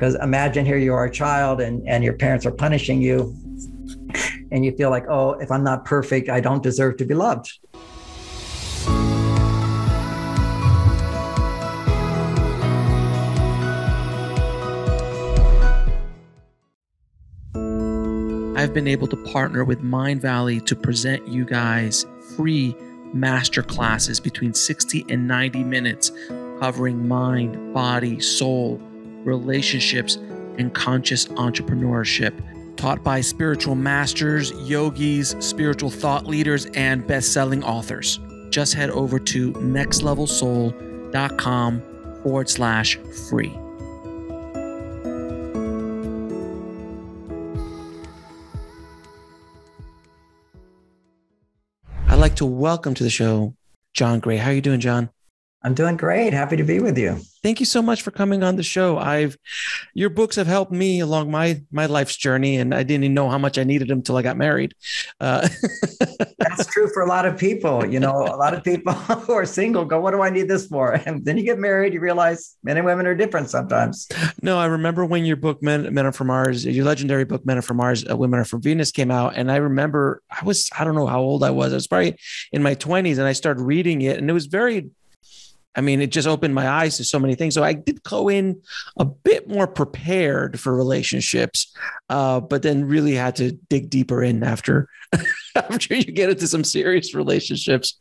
Because imagine here you are a child and, and your parents are punishing you, and you feel like, oh, if I'm not perfect, I don't deserve to be loved. I've been able to partner with Mindvalley to present you guys free master classes between 60 and 90 minutes covering mind, body, soul, relationships, and conscious entrepreneurship. Taught by spiritual masters, yogis, spiritual thought leaders, and best selling authors. Just head over to nextlevelsoul.com forward slash free. I'd like to welcome to the show John Gray. How are you doing, John? I'm doing great. Happy to be with you. Thank you so much for coming on the show. I've your books have helped me along my my life's journey, and I didn't even know how much I needed them until I got married. Uh, That's true for a lot of people. You know, a lot of people who are single go, "What do I need this for?" And then you get married, you realize men and women are different sometimes. No, I remember when your book "Men, Men Are From Mars," your legendary book "Men Are From Mars, uh, Women Are From Venus" came out, and I remember I was I don't know how old I was. I was probably in my twenties, and I started reading it, and it was very I mean, it just opened my eyes to so many things. So I did go in a bit more prepared for relationships, uh, but then really had to dig deeper in after after you get into some serious relationships.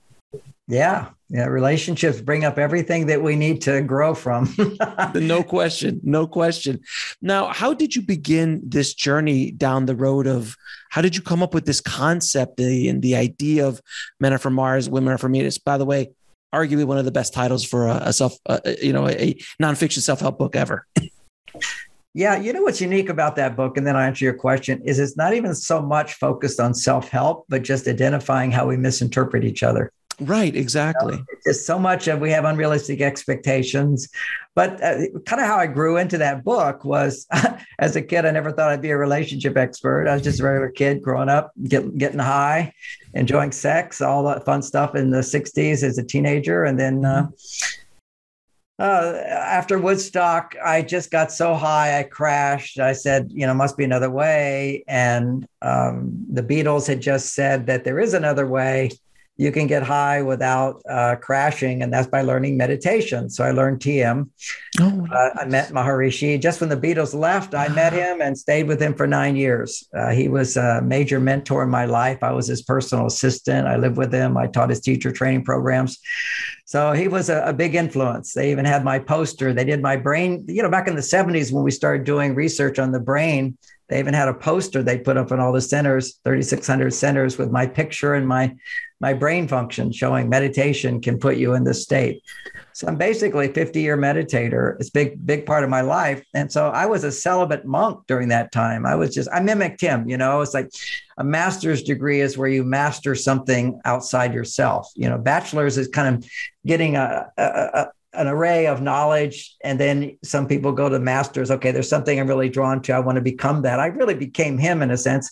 Yeah, yeah. Relationships bring up everything that we need to grow from. no question, no question. Now, how did you begin this journey down the road of? How did you come up with this concept and the idea of men are from Mars, women are from Venus? By the way, arguably one of the best titles for a, a self, uh, you know, a, a nonfiction self help book ever. yeah, you know what's unique about that book, and then I answer your question is it's not even so much focused on self help, but just identifying how we misinterpret each other. Right, exactly. You know, just so much of we have unrealistic expectations. But uh, kind of how I grew into that book was as a kid, I never thought I'd be a relationship expert. I was just a regular kid growing up, get, getting high, enjoying sex, all that fun stuff in the 60s as a teenager. And then uh, uh, after Woodstock, I just got so high, I crashed. I said, you know, must be another way. And um, the Beatles had just said that there is another way you can get high without uh, crashing, and that's by learning meditation. So I learned TM. Oh. Uh, I met Maharishi just when the Beatles left. I met him and stayed with him for nine years. Uh, he was a major mentor in my life. I was his personal assistant. I lived with him. I taught his teacher training programs. So he was a, a, big influence. They even had my poster. They did my brain, you know, back in the 70s when we started doing research on the brain, they even had a poster they put up in all the centers, 3,600 centers with my picture and my my brain function showing meditation can put you in this state. So I'm basically a 50 year meditator. It's big, big part of my life. And so I was a celibate monk during that time. I was just, I mimicked him, you know, it's like a master's degree is where you master something outside yourself. You know, bachelor's is kind of getting a, a, a an array of knowledge and then some people go to masters okay there's something i'm really drawn to i want to become that i really became him in a sense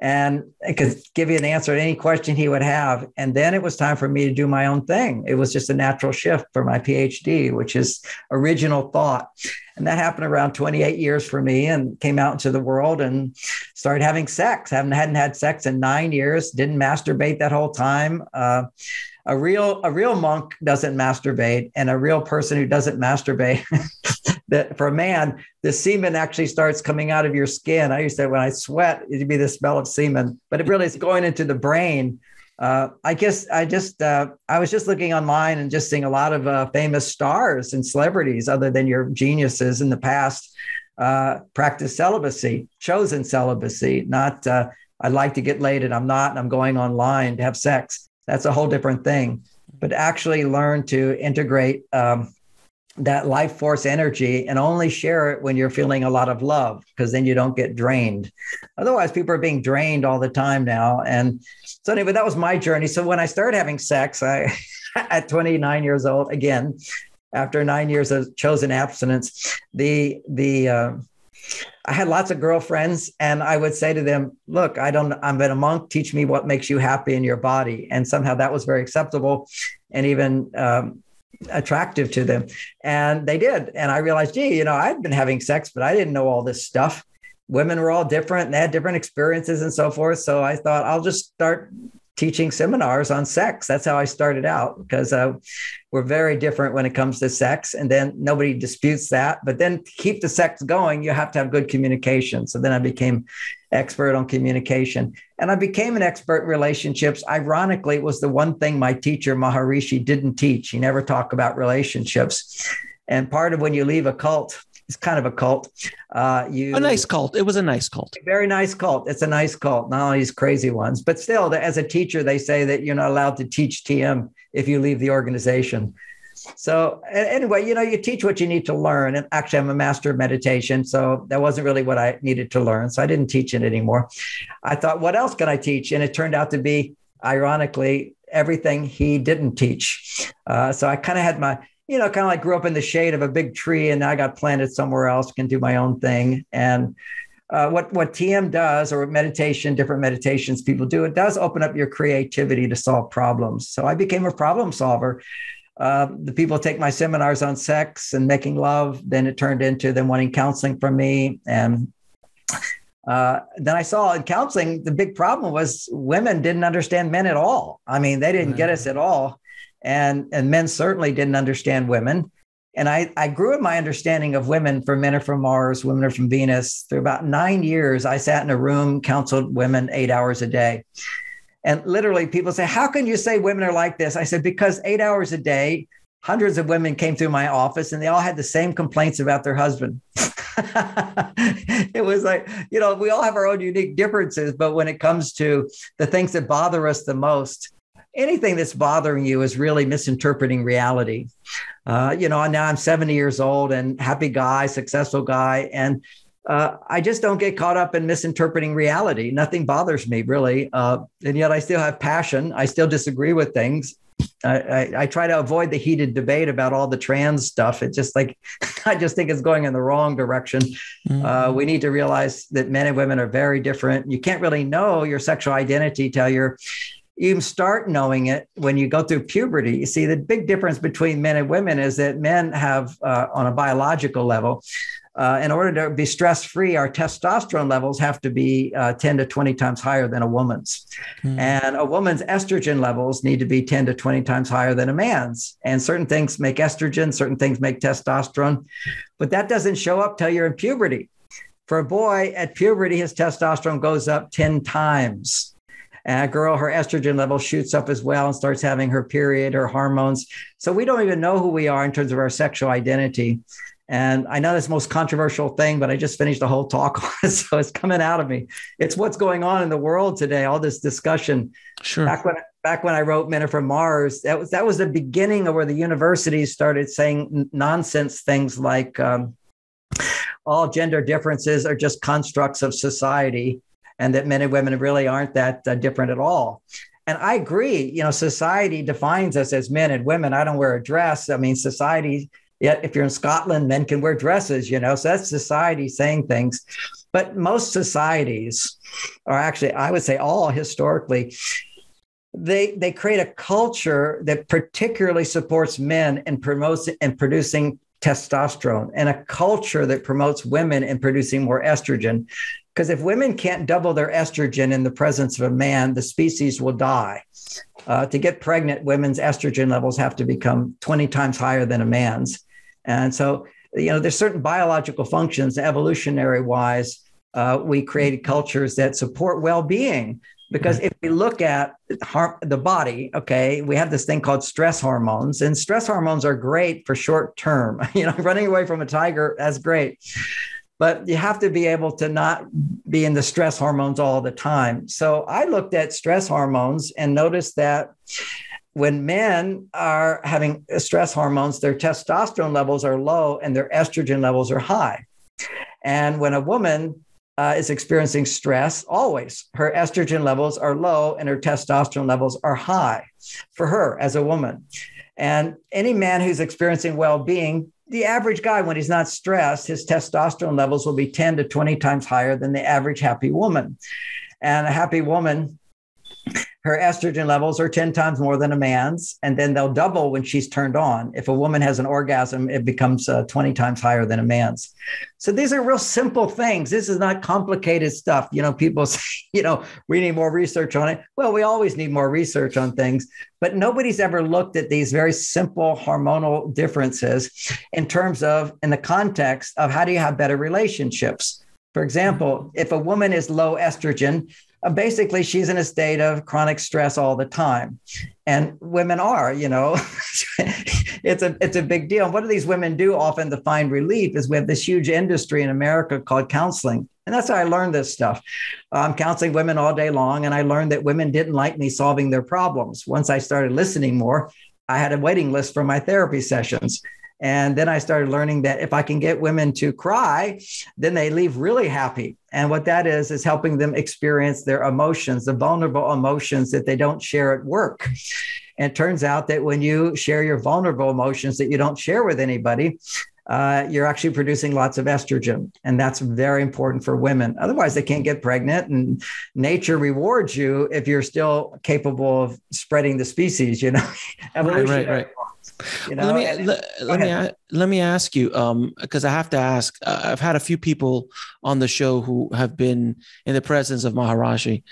and could give you an answer to any question he would have. And then it was time for me to do my own thing. It was just a natural shift for my PhD, which is original thought. And that happened around 28 years for me and came out into the world and started having sex. I hadn't had sex in nine years, didn't masturbate that whole time. Uh, a real a real monk doesn't masturbate and a real person who doesn't masturbate that for a man the semen actually starts coming out of your skin i used to when i sweat it'd be the smell of semen but it really is going into the brain uh, I guess I just uh, I was just looking online and just seeing a lot of uh, famous stars and celebrities, other than your geniuses in the past, uh, practice celibacy, chosen celibacy. Not uh, I'd like to get laid and I'm not, and I'm going online to have sex that's a whole different thing. But actually learn to integrate um, that life force energy and only share it when you're feeling a lot of love, because then you don't get drained. Otherwise, people are being drained all the time now. And so, anyway, that was my journey. So, when I started having sex, I, at 29 years old, again, after nine years of chosen abstinence, the, the, uh, I had lots of girlfriends, and I would say to them, "Look, I don't. I'm been a monk. Teach me what makes you happy in your body." And somehow that was very acceptable, and even um, attractive to them. And they did. And I realized, gee, you know, I'd been having sex, but I didn't know all this stuff. Women were all different and they had different experiences and so forth. So I thought I'll just start teaching seminars on sex. That's how I started out because uh, we're very different when it comes to sex. And then nobody disputes that. But then to keep the sex going, you have to have good communication. So then I became expert on communication. And I became an expert in relationships. Ironically, it was the one thing my teacher, Maharishi, didn't teach. He never talked about relationships. And part of when you leave a cult, it's kind of a cult. Uh, you a nice cult. It was a nice cult. Very nice cult. It's a nice cult. Not all these crazy ones, but still, as a teacher, they say that you're not allowed to teach TM if you leave the organization. So anyway, you know, you teach what you need to learn. And actually, I'm a master of meditation, so that wasn't really what I needed to learn. So I didn't teach it anymore. I thought, what else can I teach? And it turned out to be, ironically, everything he didn't teach. Uh, so I kind of had my you know, kind of like grew up in the shade of a big tree and I got planted somewhere else, can do my own thing. And uh, what what TM does, or meditation, different meditations people do, it does open up your creativity to solve problems. So I became a problem solver. Uh, the people take my seminars on sex and making love. Then it turned into them wanting counseling from me, and uh, then I saw in counseling the big problem was women didn't understand men at all. I mean, they didn't get us at all and and men certainly didn't understand women. And I, I grew in my understanding of women for men are from mars women are from venus. Through about nine years i sat in a room counseled women eight hours a day. And literally people say how can you say women are like this? I said because eight hours a day hundreds of women came through my office and they all had the same complaints about their husband. It was like you know we all have our own unique differences but when it comes to the things that bother us the most anything that's bothering you is really misinterpreting reality. Uh, you know, now I'm 70 years old and happy guy, successful guy, and uh, I just don't get caught up in misinterpreting reality. Nothing bothers me really, uh, and yet I still have passion. I still disagree with things. I, I, I, try to avoid the heated debate about all the trans stuff. It's just like I just think it's going in the wrong direction. Mm-hmm. Uh, we need to realize that men and women are very different. You can't really know your sexual identity till you're you start knowing it when you go through puberty. You see, the big difference between men and women is that men have, uh, on a biological level, uh, in order to be stress free, our testosterone levels have to be uh, 10 to 20 times higher than a woman's. Mm. And a woman's estrogen levels need to be 10 to 20 times higher than a man's. And certain things make estrogen, certain things make testosterone, but that doesn't show up till you're in puberty. For a boy at puberty, his testosterone goes up 10 times. And a girl, her estrogen level shoots up as well and starts having her period or hormones. So we don't even know who we are in terms of our sexual identity. And I know that's the most controversial thing, but I just finished the whole talk on it. So it's coming out of me. It's what's going on in the world today, all this discussion. Sure. Back when back when I wrote Men Are From Mars, that was that was the beginning of where the universities started saying nonsense things like um, all gender differences are just constructs of society and that men and women really aren't that uh, different at all. And I agree, you know, society defines us as men and women. I don't wear a dress. I mean, society, yet if you're in Scotland, men can wear dresses, you know, so that's society saying things. But most societies, or actually, I would say all historically, they they create a culture that particularly supports men and promotes and producing testosterone and a culture that promotes women in producing more estrogen because if women can't double their estrogen in the presence of a man, the species will die. Uh, to get pregnant, women's estrogen levels have to become 20 times higher than a man's. And so, you know, there's certain biological functions, evolutionary wise, uh, we created cultures that support well being. Because if we look at the body, okay, we have this thing called stress hormones, and stress hormones are great for short term. You know, running away from a tiger, that's great but you have to be able to not be in the stress hormones all the time. So I looked at stress hormones and noticed that when men are having stress hormones, their testosterone levels are low and their estrogen levels are high. And when a woman uh, is experiencing stress, always her estrogen levels are low and her testosterone levels are high for her as a woman. And any man who's experiencing well being the average guy, when he's not stressed, his testosterone levels will be 10 to 20 times higher than the average happy woman. And a happy woman her estrogen levels are 10 times more than a man's, and then they'll double when she's turned on. If a woman has an orgasm, it becomes uh, 20 times higher than a man's. So these are real simple things. This is not complicated stuff. You know, people say, you know, we need more research on it. Well, we always need more research on things, but nobody's ever looked at these very simple hormonal differences in terms of, in the context of how do you have better relationships? For example, if a woman is low estrogen, uh, basically she's in a state of chronic stress all the time. And women are you know it's a it's a big deal. What do these women do often to find relief is we have this huge industry in america called counseling. And that's how i learned this stuff. I'm counseling women all day long and i learned that women didn't like me solving their problems. Once i started listening more i had a waiting list for my therapy sessions and then I started learning that if I can get women to cry, then they leave really happy. And what that is, is helping them experience their emotions, the vulnerable emotions that they don't share at work. And it turns out that when you share your vulnerable emotions that you don't share with anybody, uh, you're actually producing lots of estrogen. And that's very important for women. Otherwise, they can't get pregnant. And nature rewards you if you're still capable of spreading the species, you know. Right, right, right. You know, let me let, let me let me ask you um because I have to ask. Uh, I've had a few people on the show who have been in the presence of Maharishi.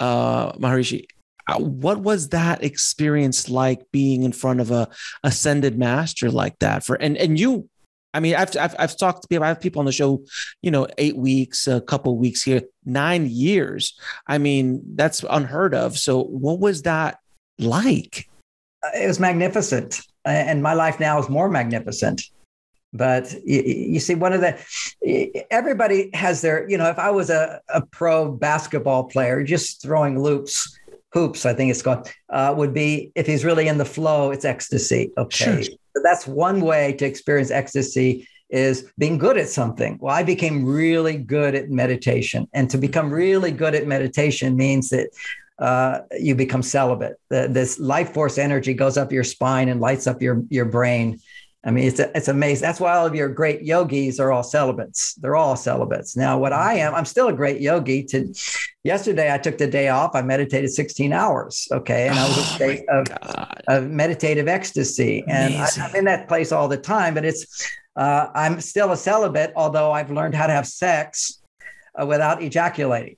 Uh, Maharishi, uh, what was that experience like being in front of a ascended master like that? For and and you, I mean, I've I've, I've talked to people. I have people on the show, you know, eight weeks, a couple weeks here, nine years. I mean, that's unheard of. So, what was that like? It was magnificent and my life now is more magnificent. But you, you, see one of the everybody has their you know if i was a, a pro basketball player just throwing loops hoops i think it's called uh, would be if he's really in the flow it's ecstasy. Okay. Sure. that's one way to experience ecstasy is being good at something. Well i became really good at meditation. And to become really good at meditation means that uh, you become celibate. The, this life force energy goes up your spine and lights up your your brain. I mean, it's it's amazing. That's why all of your great yogis are all celibates. They're all celibates. Now, what I am, I'm still a great yogi. To yesterday, I took the day off. I meditated 16 hours. Okay, and I was in a oh state of, of meditative ecstasy, and I, am in that place all the time. But it's uh, I'm still a celibate, although I've learned how to have sex uh, without ejaculating.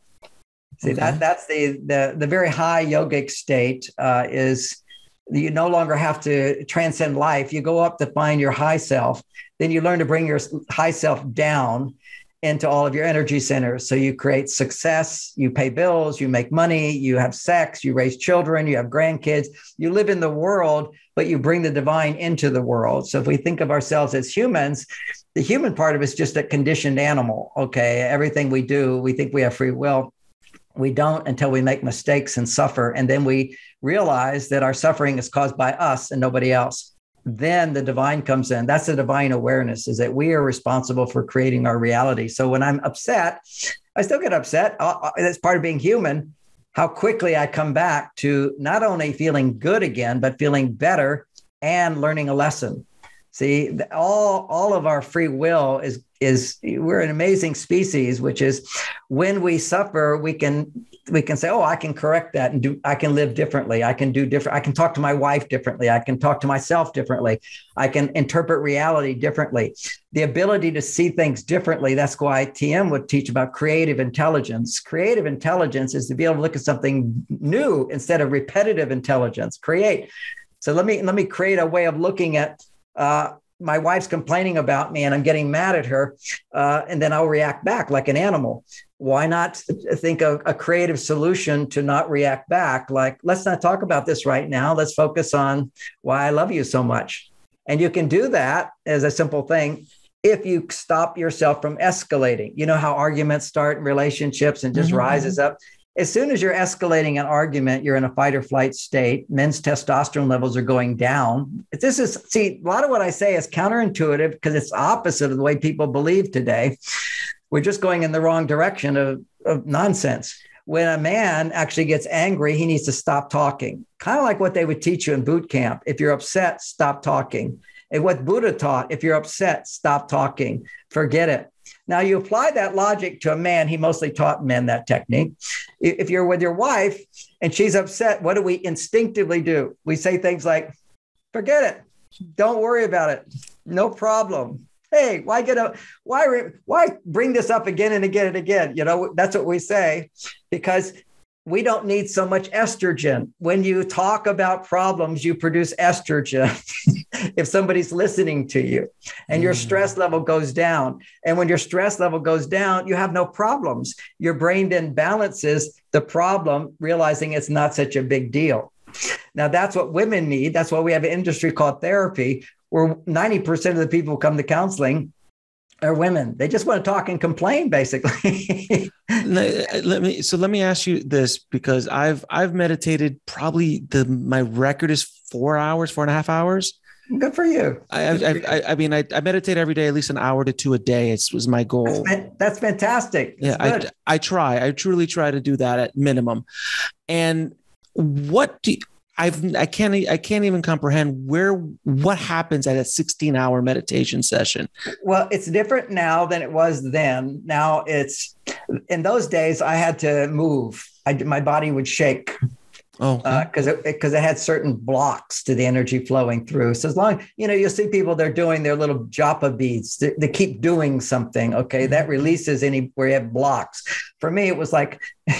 See okay. that that's the the the very high yogic state uh, is you no longer have to transcend life. You go up to find your high self. Then you learn to bring your high self down into all of your energy centers. So you create success, you pay bills, you make money, you have sex, you raise children, you have grandkids, you live in the world, but you bring the divine into the world. So if we think of ourselves as humans, the human part of is just a conditioned animal. Okay. Everything we do, we think we have free will we don't until we make mistakes and suffer. And then we realize that our suffering is caused by us and nobody else. Then the divine comes in. That's the divine awareness is that we are responsible for creating our reality. So when I'm upset, I still get upset. Uh, uh, that's part of being human. How quickly I come back to not only feeling good again, but feeling better and learning a lesson. See, all all of our free will is is we're an amazing species, which is when we suffer, we can we can say, oh, I can correct that and do I can live differently. I can do different. I can talk to my wife differently. I can talk to myself differently. I can interpret reality differently. The ability to see things differently. That's why TM would teach about creative intelligence. Creative intelligence is to be able to look at something new instead of repetitive intelligence. Create. So let me let me create a way of looking at uh, my wife's complaining about me and I'm getting mad at her, uh, and then I'll react back like an animal. Why not think of a creative solution to not react back? Like, let's not talk about this right now. Let's focus on why I love you so much. And you can do that as a simple thing if you stop yourself from escalating. You know how arguments start in relationships and just mm-hmm. rises up as soon as you're escalating an argument, you're in a fight or flight state. Men's testosterone levels are going down. This is, see, a lot of what I say is counterintuitive because it's opposite of the way people believe today. We're just going in the wrong direction of, of nonsense. When a man actually gets angry, he needs to stop talking, kind of like what they would teach you in boot camp. If you're upset, stop talking. And what Buddha taught, if you're upset, stop talking, forget it Now you apply that logic to a man. He mostly taught men that technique. If you're with your wife and she's upset, what do we instinctively do? We say things like, "Forget it. Don't worry about it. No problem." Hey, why get a why why bring this up again and again and again? You know, that's what we say because we don't need so much estrogen. When you talk about problems, you produce estrogen if somebody's listening to you and your mm. stress level goes down. And when your stress level goes down, you have no problems. Your brain then balances the problem, realizing it's not such a big deal. Now, that's what women need. That's why we have an industry called therapy, where 90% of the people who come to counseling are women. They just want to talk and complain, basically. let me so let me ask you this because I've I've meditated probably the my record is four hours, four and a half hours. Good for you. I I, I, I, mean I, I meditate every day, at least an hour to two a day. It was my goal. That's, that's fantastic. yeah, I I try. I truly try to do that at minimum. And what do you, I've I can't I can't even comprehend where what happens at a 16 hour meditation session. Well, it's different now than it was then. Now it's in those days I had to move. I, my body would shake. Oh, because okay. uh, it because it, it, had certain blocks to the energy flowing through. So as long you know, you'll see people they're doing their little japa beads. They, they keep doing something. Okay, that releases any where you have blocks. For me, it was like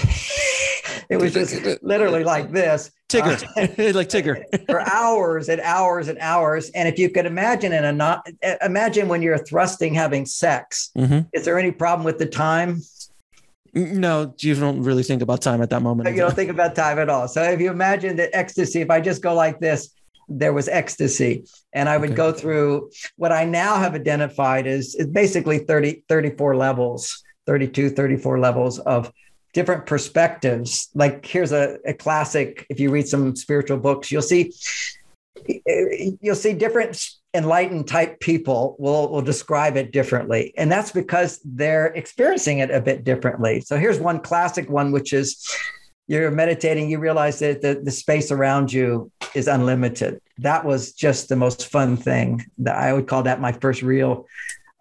it was just literally like this. Tigger, uh, like Tigger, for hours and hours and hours. And if you could imagine in a not imagine when you're thrusting having sex, mm-hmm. is there any problem with the time? No, you don't really think about time at that moment. You don't think about time at all. So if you imagine that ecstasy, if I just go like this, there was ecstasy. And I would okay. go through what I now have identified as, is basically 30, 34 levels, 32, 34 levels of different perspectives. Like here's a, a classic. If you read some spiritual books, you'll see you'll see different enlightened type people will, will describe it differently. And that's because they're experiencing it a bit differently. So here's one classic one, which is you're meditating, you realize that the, the space around you is unlimited. That was just the most fun thing that I would call that my first real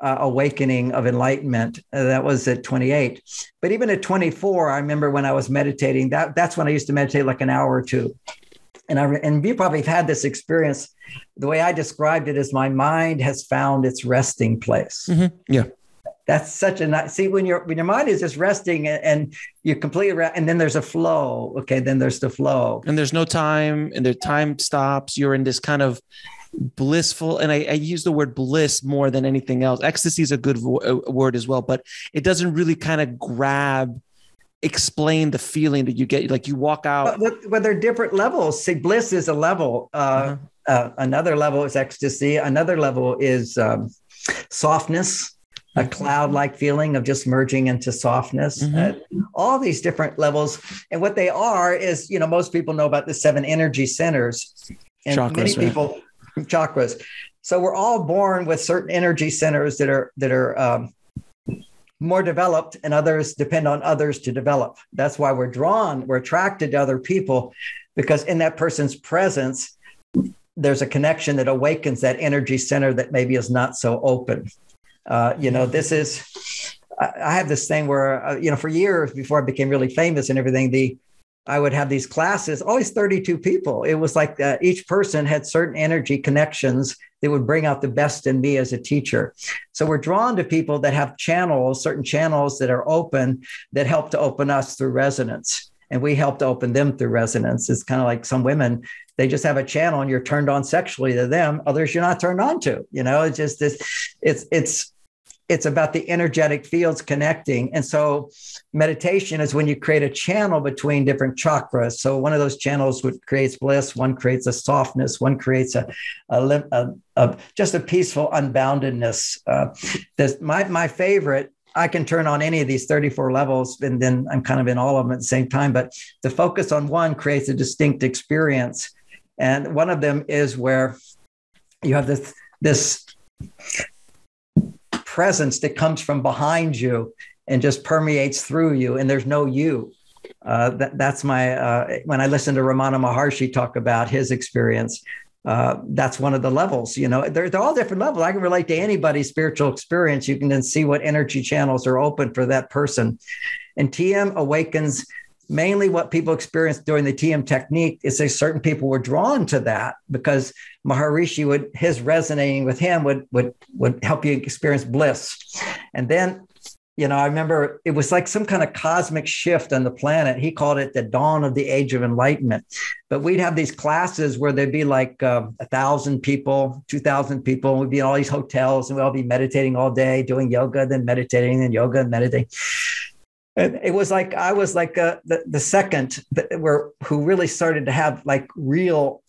uh, awakening of enlightenment. Uh, that was at 28. But even at 24, I remember when I was meditating, that, that's when I used to meditate like an hour or two. And I and you probably have had this experience. The way I described it is my mind has found its resting place. Mm-hmm. Yeah. That's such a nice see when your when your mind is just resting and, and you're completely and then there's a flow. Okay, then there's the flow. And there's no time, and the time stops. You're in this kind of blissful and I, I, use the word bliss more than anything else. Ecstasy is a good vo- uh, word as well but it doesn't really kind of grab explain the feeling that you get. Like you walk out but, but, they're different levels. See bliss is a level uh, uh-huh. uh, another level is ecstasy. Another level is um, softness a mm-hmm. cloud-like feeling of just merging into softness. Mm-hmm. uh, all these different levels. And what they are is you know most people know about the seven energy centers. And Chakras, many people chakras. So we're all born with certain energy centers that are that are um, more developed, and others depend on others to develop. That's why we're drawn, we're attracted to other people, because in that person's presence, there's a connection that awakens that energy center that maybe is not so open. Uh, you know, this is. I have this thing where, uh, you know, for years before I became really famous and everything, the I would have these classes, always 32 people. It was like uh, each person had certain energy connections that would bring out the best in me as a teacher. So we're drawn to people that have channels, certain channels that are open that help to open us through resonance. And we help to open them through resonance. It's kind of like some women, they just have a channel and you're turned on sexually to them. Others you're not turned on to. You know, it's just this, it's, it's, it's about the energetic fields connecting. And so meditation is when you create a channel between different chakras. So one of those channels would creates bliss, one creates a softness, one creates a, a, a, a just a peaceful unboundedness. Uh, this, my, my favorite I can turn on any of these 34 levels and then I'm kind of in all of them at the same time. But the focus on one creates a distinct experience. And one of them is where you have this, this presence that comes from behind you and just permeates through you, and there's no you. Uh, that, that's my uh, when I listen to Ramana Maharshi talk about his experience. uh, that's one of the levels. You know, they're, they're all different levels. I can relate to anybody's spiritual experience. You can then see what energy channels are open for that person. And TM awakens mainly what people experienced during the TM technique is that certain people were drawn to that because Maharishi would his resonating with him would would would help you experience bliss. And then you know, I remember it was like some kind of cosmic shift on the planet. He called it the dawn of the age of enlightenment. But we'd have these classes where there'd be like uh, a thousand people, two thousand people, and we'd be in all these hotels, and we'd all be meditating all day, doing yoga, then meditating, and yoga and meditating. And it was like I was like uh, the the second where who really started to have like real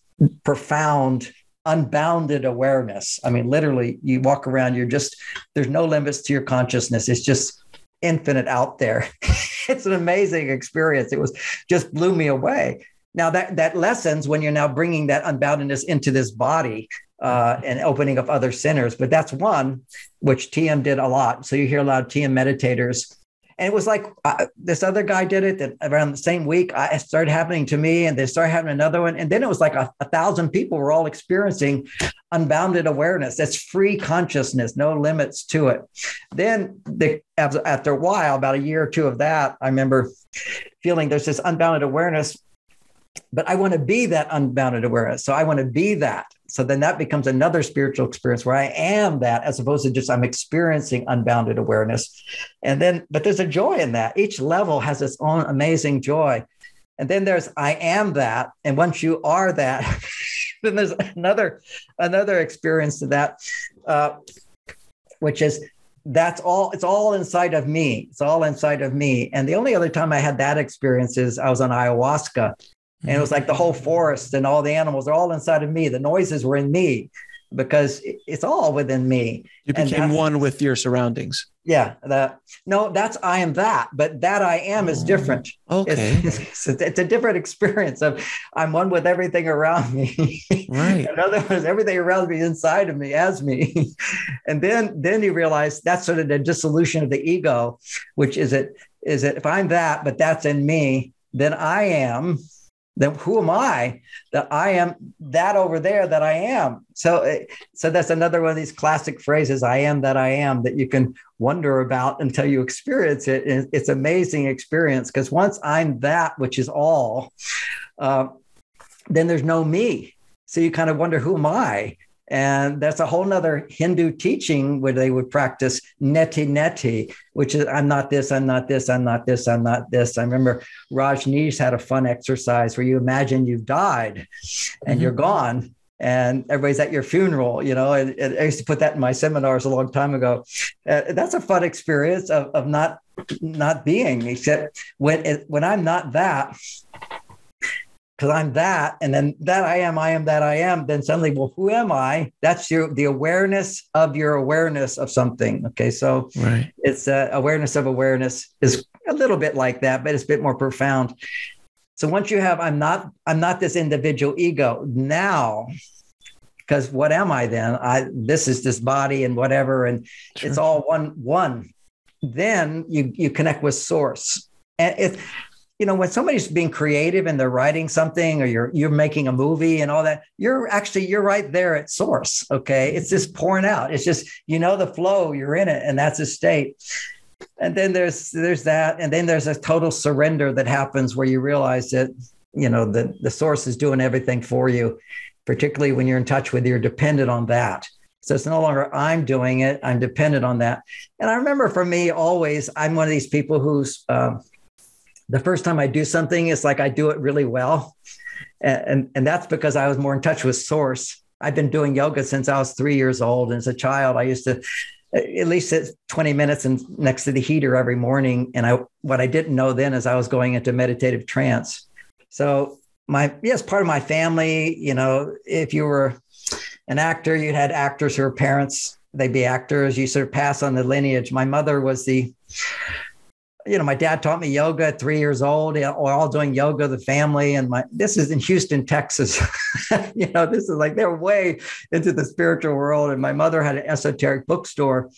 profound unbounded awareness. I mean, literally, you walk around, you're just, there's no limits to your consciousness. It's just infinite out there. it's an amazing experience. It was just blew me away. Now that that lessons when you're now bringing that unboundedness into this body uh, and opening up other centers. But that's one which TM did a lot. So you hear a lot of TM meditators and it was like uh, this other guy did it that around the same week I started happening to me and they started having another one. And then it was like a, a thousand people were all experiencing unbounded awareness. That's free consciousness, no limits to it. Then the, after a while, about a year or two of that, I remember feeling there's this unbounded awareness but I want to be that unbounded awareness. So I want to be that. So then that becomes another spiritual experience where I am that as opposed to just I'm experiencing unbounded awareness. And then, but there's a joy in that. Each level has its own amazing joy. And then there's I am that. And once you are that, then there's another another experience to that, uh, which is that's all it's all inside of me it's all inside of me and the only other time i had that experience is i was on ayahuasca and it was like the whole mm-hmm. forest and all the animals are all inside of me. The noises were in me because it's all within me. You became one with your surroundings. Yeah. That no, that's I am that, but that I am is different. Oh, okay. It's, it's, it's, a different experience of I'm one with everything around me. Right. In other words, everything around me inside of me as me. and then then you realize that's sort of the dissolution of the ego, which is it is it if I'm that, but that's in me, then I am then who am I that I am that over there that I am? So, eh, so that's another one of these classic phrases, I am that I am, that you can wonder about until you experience it. It's amazing experience because once I'm that, which is all, uh, then there's no me. So you kind of wonder, who am I? And that's a whole nother Hindu teaching where they would practice neti neti, which is I'm not this, I'm not this, I'm not this, I'm not this. I remember Rajneesh had a fun exercise where you imagine you've died and mm-hmm. you're gone and everybody's at your funeral, you know. And, and, I used to put that in my seminars a long time ago. Uh, that's a fun experience of, of not not being, except when it, when I'm not that, because I'm that, and then that I am, I am that I am, then suddenly, well, who am I? That's your the awareness of your awareness of something. Okay, so right. it's uh, awareness of awareness is a little bit like that, but it's a bit more profound. So once you have, I'm not, I'm not this individual ego now, because what am I then? I this is this body and whatever, and sure. it's all one one. Then you you connect with source, and it you know when somebody's being creative and they're writing something or you're you're making a movie and all that you're actually you're right there at source okay? It's just pouring out. It's just you know the flow you're in it and that's a state. And then there's there's that and then there's a total surrender that happens where you realize that you know the the source is doing everything for you particularly when you're in touch with you're dependent on that. So it's no longer I'm doing it, I'm dependent on that. And I remember for me, always, I'm one of these people who's um, the first time I do something, it's like I do it really well. And, and, and that's because I was more in touch with source. I've been doing yoga since I was three years old. And as a child, I used to at least sit 20 minutes and next to the heater every morning. And I, what I didn't know then is I was going into meditative trance. So my, yes, part of my family, you know, if you were an actor, you had actors who were parents, they'd be actors. You sort of pass on the lineage. My mother was the you know, my dad taught me yoga at three years old. We're all doing yoga, the family, and my this is in Houston, Texas. you know, this is like they're way into the spiritual world. And my mother had an esoteric bookstore.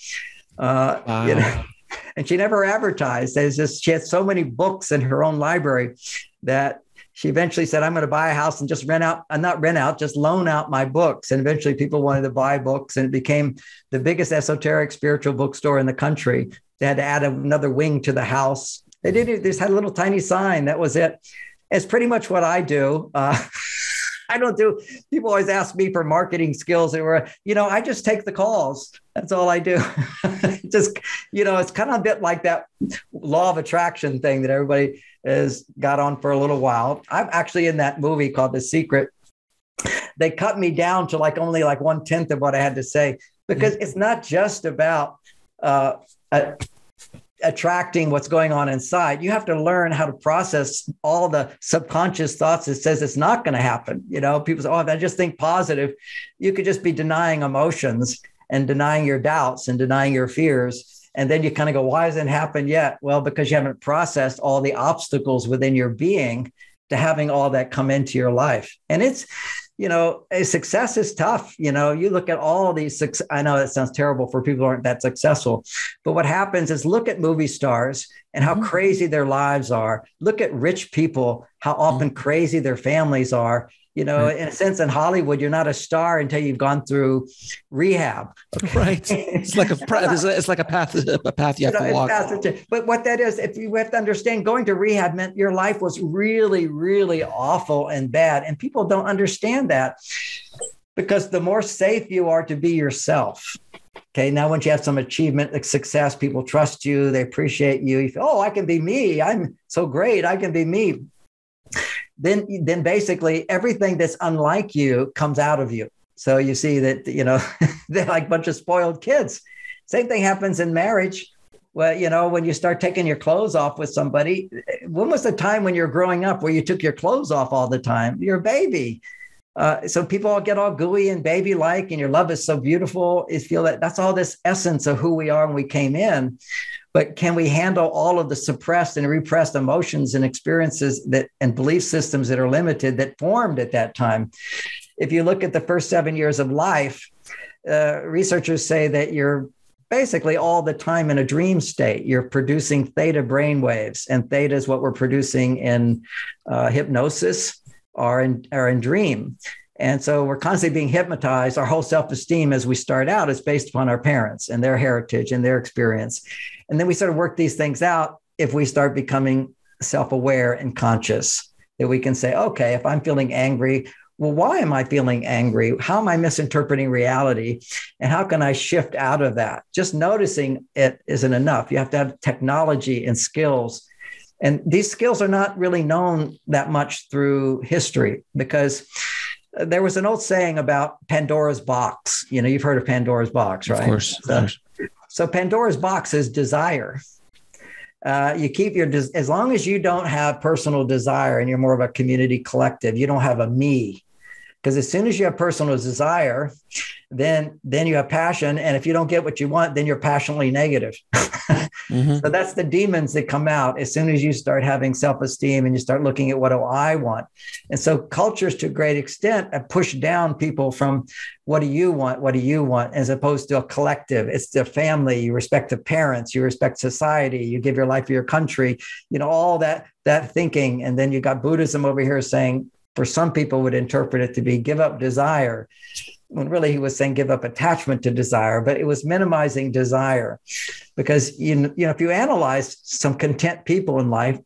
Uh, wow. You know, and she never advertised. There's just she had so many books in her own library that she eventually said, I'm going to buy a house and just rent out, uh, not rent out, just loan out my books. And eventually people wanted to buy books and it became the biggest esoteric spiritual bookstore in the country. They had to add another wing to the house. They did it, they just had a little tiny sign. That was it. It's pretty much what I do. Uh, I don't do. People always ask me for marketing skills, They we're, you know, I just take the calls. That's all I do. just, you know, it's kind of a bit like that law of attraction thing that everybody has got on for a little while. I'm actually in that movie called The Secret. They cut me down to like only like one tenth of what I had to say because mm-hmm. it's not just about uh, attracting what's going on inside. You have to learn how to process all the subconscious thoughts that says it's not going to happen you know? People say oh i just think positive. You could just be denying emotions and denying your doubts and denying your fears and then you kind of go why hasn't happened yet? Well because you haven't processed all the obstacles within your being to having all that come into your life. And it's you know, a success is tough. You know, you look at all these. I know that sounds terrible for people who aren't that successful, but what happens is look at movie stars and how mm-hmm. crazy their lives are. Look at rich people, how often mm-hmm. crazy their families are. You know, right. in a sense, in Hollywood, you're not a star until you've gone through rehab. Okay? Right. It's like a it's like a path a path you have you know, to walk. But what that is, if you have to understand, going to rehab meant your life was really, really awful and bad, and people don't understand that because the more safe you are to be yourself. Okay, now once you have some achievement, like success, people trust you, they appreciate you. You feel, oh, I can be me. I'm so great. I can be me then then basically everything that's unlike you comes out of you. So you see that you know they're like a bunch of spoiled kids. Same thing happens in marriage. Well, you know, when you start taking your clothes off with somebody, when was the time when you're growing up where you took your clothes off all the time? You're a baby. Uh, so people all get all gooey and baby like, and your love is so beautiful. Is feel that that's all this essence of who we are when we came in but can we handle all of the suppressed and repressed emotions and experiences that and belief systems that are limited that formed at that time if you look at the first seven years of life uh, researchers say that you're basically all the time in a dream state. You're producing theta brain waves, and theta is what we're producing in uh, hypnosis or in, or in dream. And so we're constantly being hypnotized. Our whole self esteem as we start out is based upon our parents and their heritage and their experience. And then we sort of work these things out if we start becoming self aware and conscious, that we can say, okay, if I'm feeling angry, well, why am I feeling angry? How am I misinterpreting reality? And how can I shift out of that? Just noticing it isn't enough. You have to have technology and skills. And these skills are not really known that much through history because there was an old saying about Pandora's box. You know, you've heard of Pandora's box, right? Of course. So, of course. so Pandora's box is desire. Uh, you keep your as long as you don't have personal desire and you're more of a community collective. You don't have a me, because as soon as you have personal desire, then then you have passion, and if you don't get what you want, then you're passionately negative. Mm-hmm. So that's the demons that come out as soon as you start having self esteem and you start looking at what do I want. And so cultures to a great extent have pushed down people from what do you want? What do you want? As opposed to a collective. It's the family. You respect the parents. You respect society. You give your life for your country. You know all that that thinking. And then you got Buddhism over here saying for some people would interpret it to be give up desire when really he was saying give up attachment to desire, but it was minimizing desire. Because you know, you know, if you analyze some content people in life,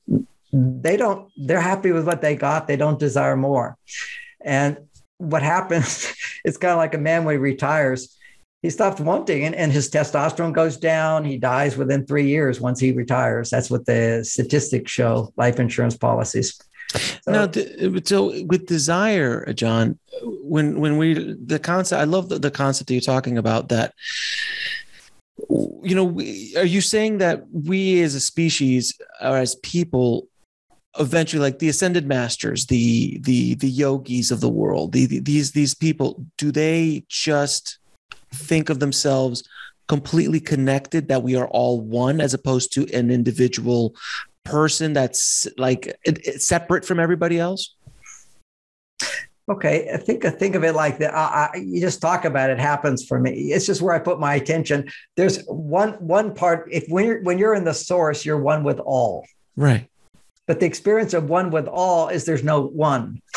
they don't, they're happy with what they got, they don't desire more. And what happens, it's kind of like a man when he retires, he stops wanting and, and his testosterone goes down. He dies within three years once he retires. That's what the statistics show, life insurance policies. So, now, so with desire, John, when when we the concept, I love the, the concept that you're talking about. That you know, are you saying that we as a species or as people eventually like the ascended masters the the the yogis of the world the, the, these these people do they just think of themselves completely connected that we are all one as opposed to an individual person that's like separate from everybody else? Okay, I think I think of it like that. I, I, you just talk about it happens for me. It's just where I put my attention. There's one one part. If when you're when you're in the source, you're one with all. Right. but the experience of one with all is there's no one.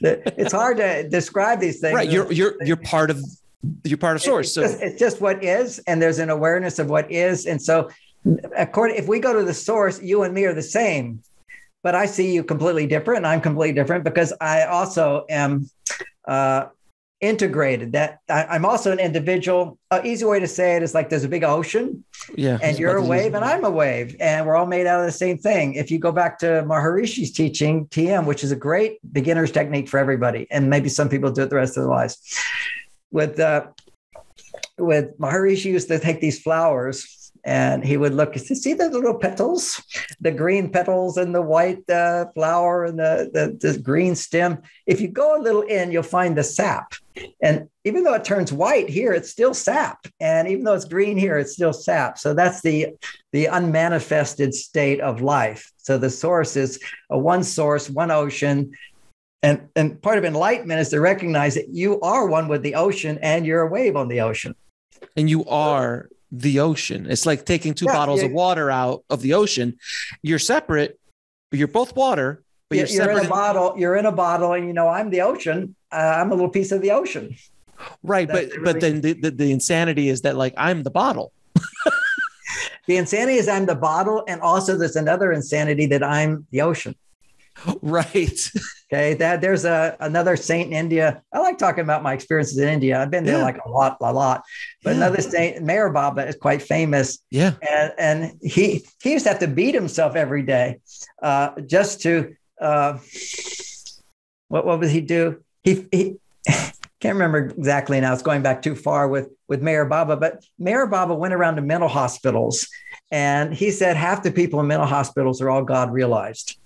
it's hard to describe these things. Right. You're you're you're part of you're part of source. So it's just, it's just what is, and there's an awareness of what is. And so according if we go to the source, you and me are the same. But I see you completely different, and I'm completely different because I also am uh, integrated. That I, am also an individual. An easy way to say it is like there's a big ocean yeah and you're a wave and i'm a wave and we're all made out of the same thing. If you go back to maharishi's teaching tm which is a great beginner's technique for everybody and maybe some people do it the rest of their lives. With uh with maharishi used to take these flowers and he would look to see the little petals? The green petals and the white uh, flower and the, the, the green stem. If you go a little in you'll find the sap. And even though it turns white here it's still sap. And even though it's green here it's still sap. So that's the the unmanifested state of life. So the source is a one source one ocean. And and part of enlightenment is to recognize that you are one with the ocean and you're a wave on the ocean. And you are the ocean. It's like taking two yeah, bottles yeah. of water out of the ocean. You're separate, but you're both water. But you're, you're in a bottle. You're in a bottle, and you know I'm the ocean. Uh, I'm a little piece of the ocean. Right, That's but but then the, the, the insanity is that like I'm the bottle. the insanity is I'm the bottle, and also there's another insanity that I'm the ocean. Right. Okay. That there's a another saint in India. I like talking about my experiences in India. I've been there yeah. like a lot, a lot. But yeah. another saint, Meher Baba, is quite famous. Yeah. And and he he used to have to beat himself every day, uh, just to uh, what what would he do? He he. Can't remember exactly now. It's going back too far with with Meher Baba, but Meher Baba went around to mental hospitals, and he said half the people in mental hospitals are all God realized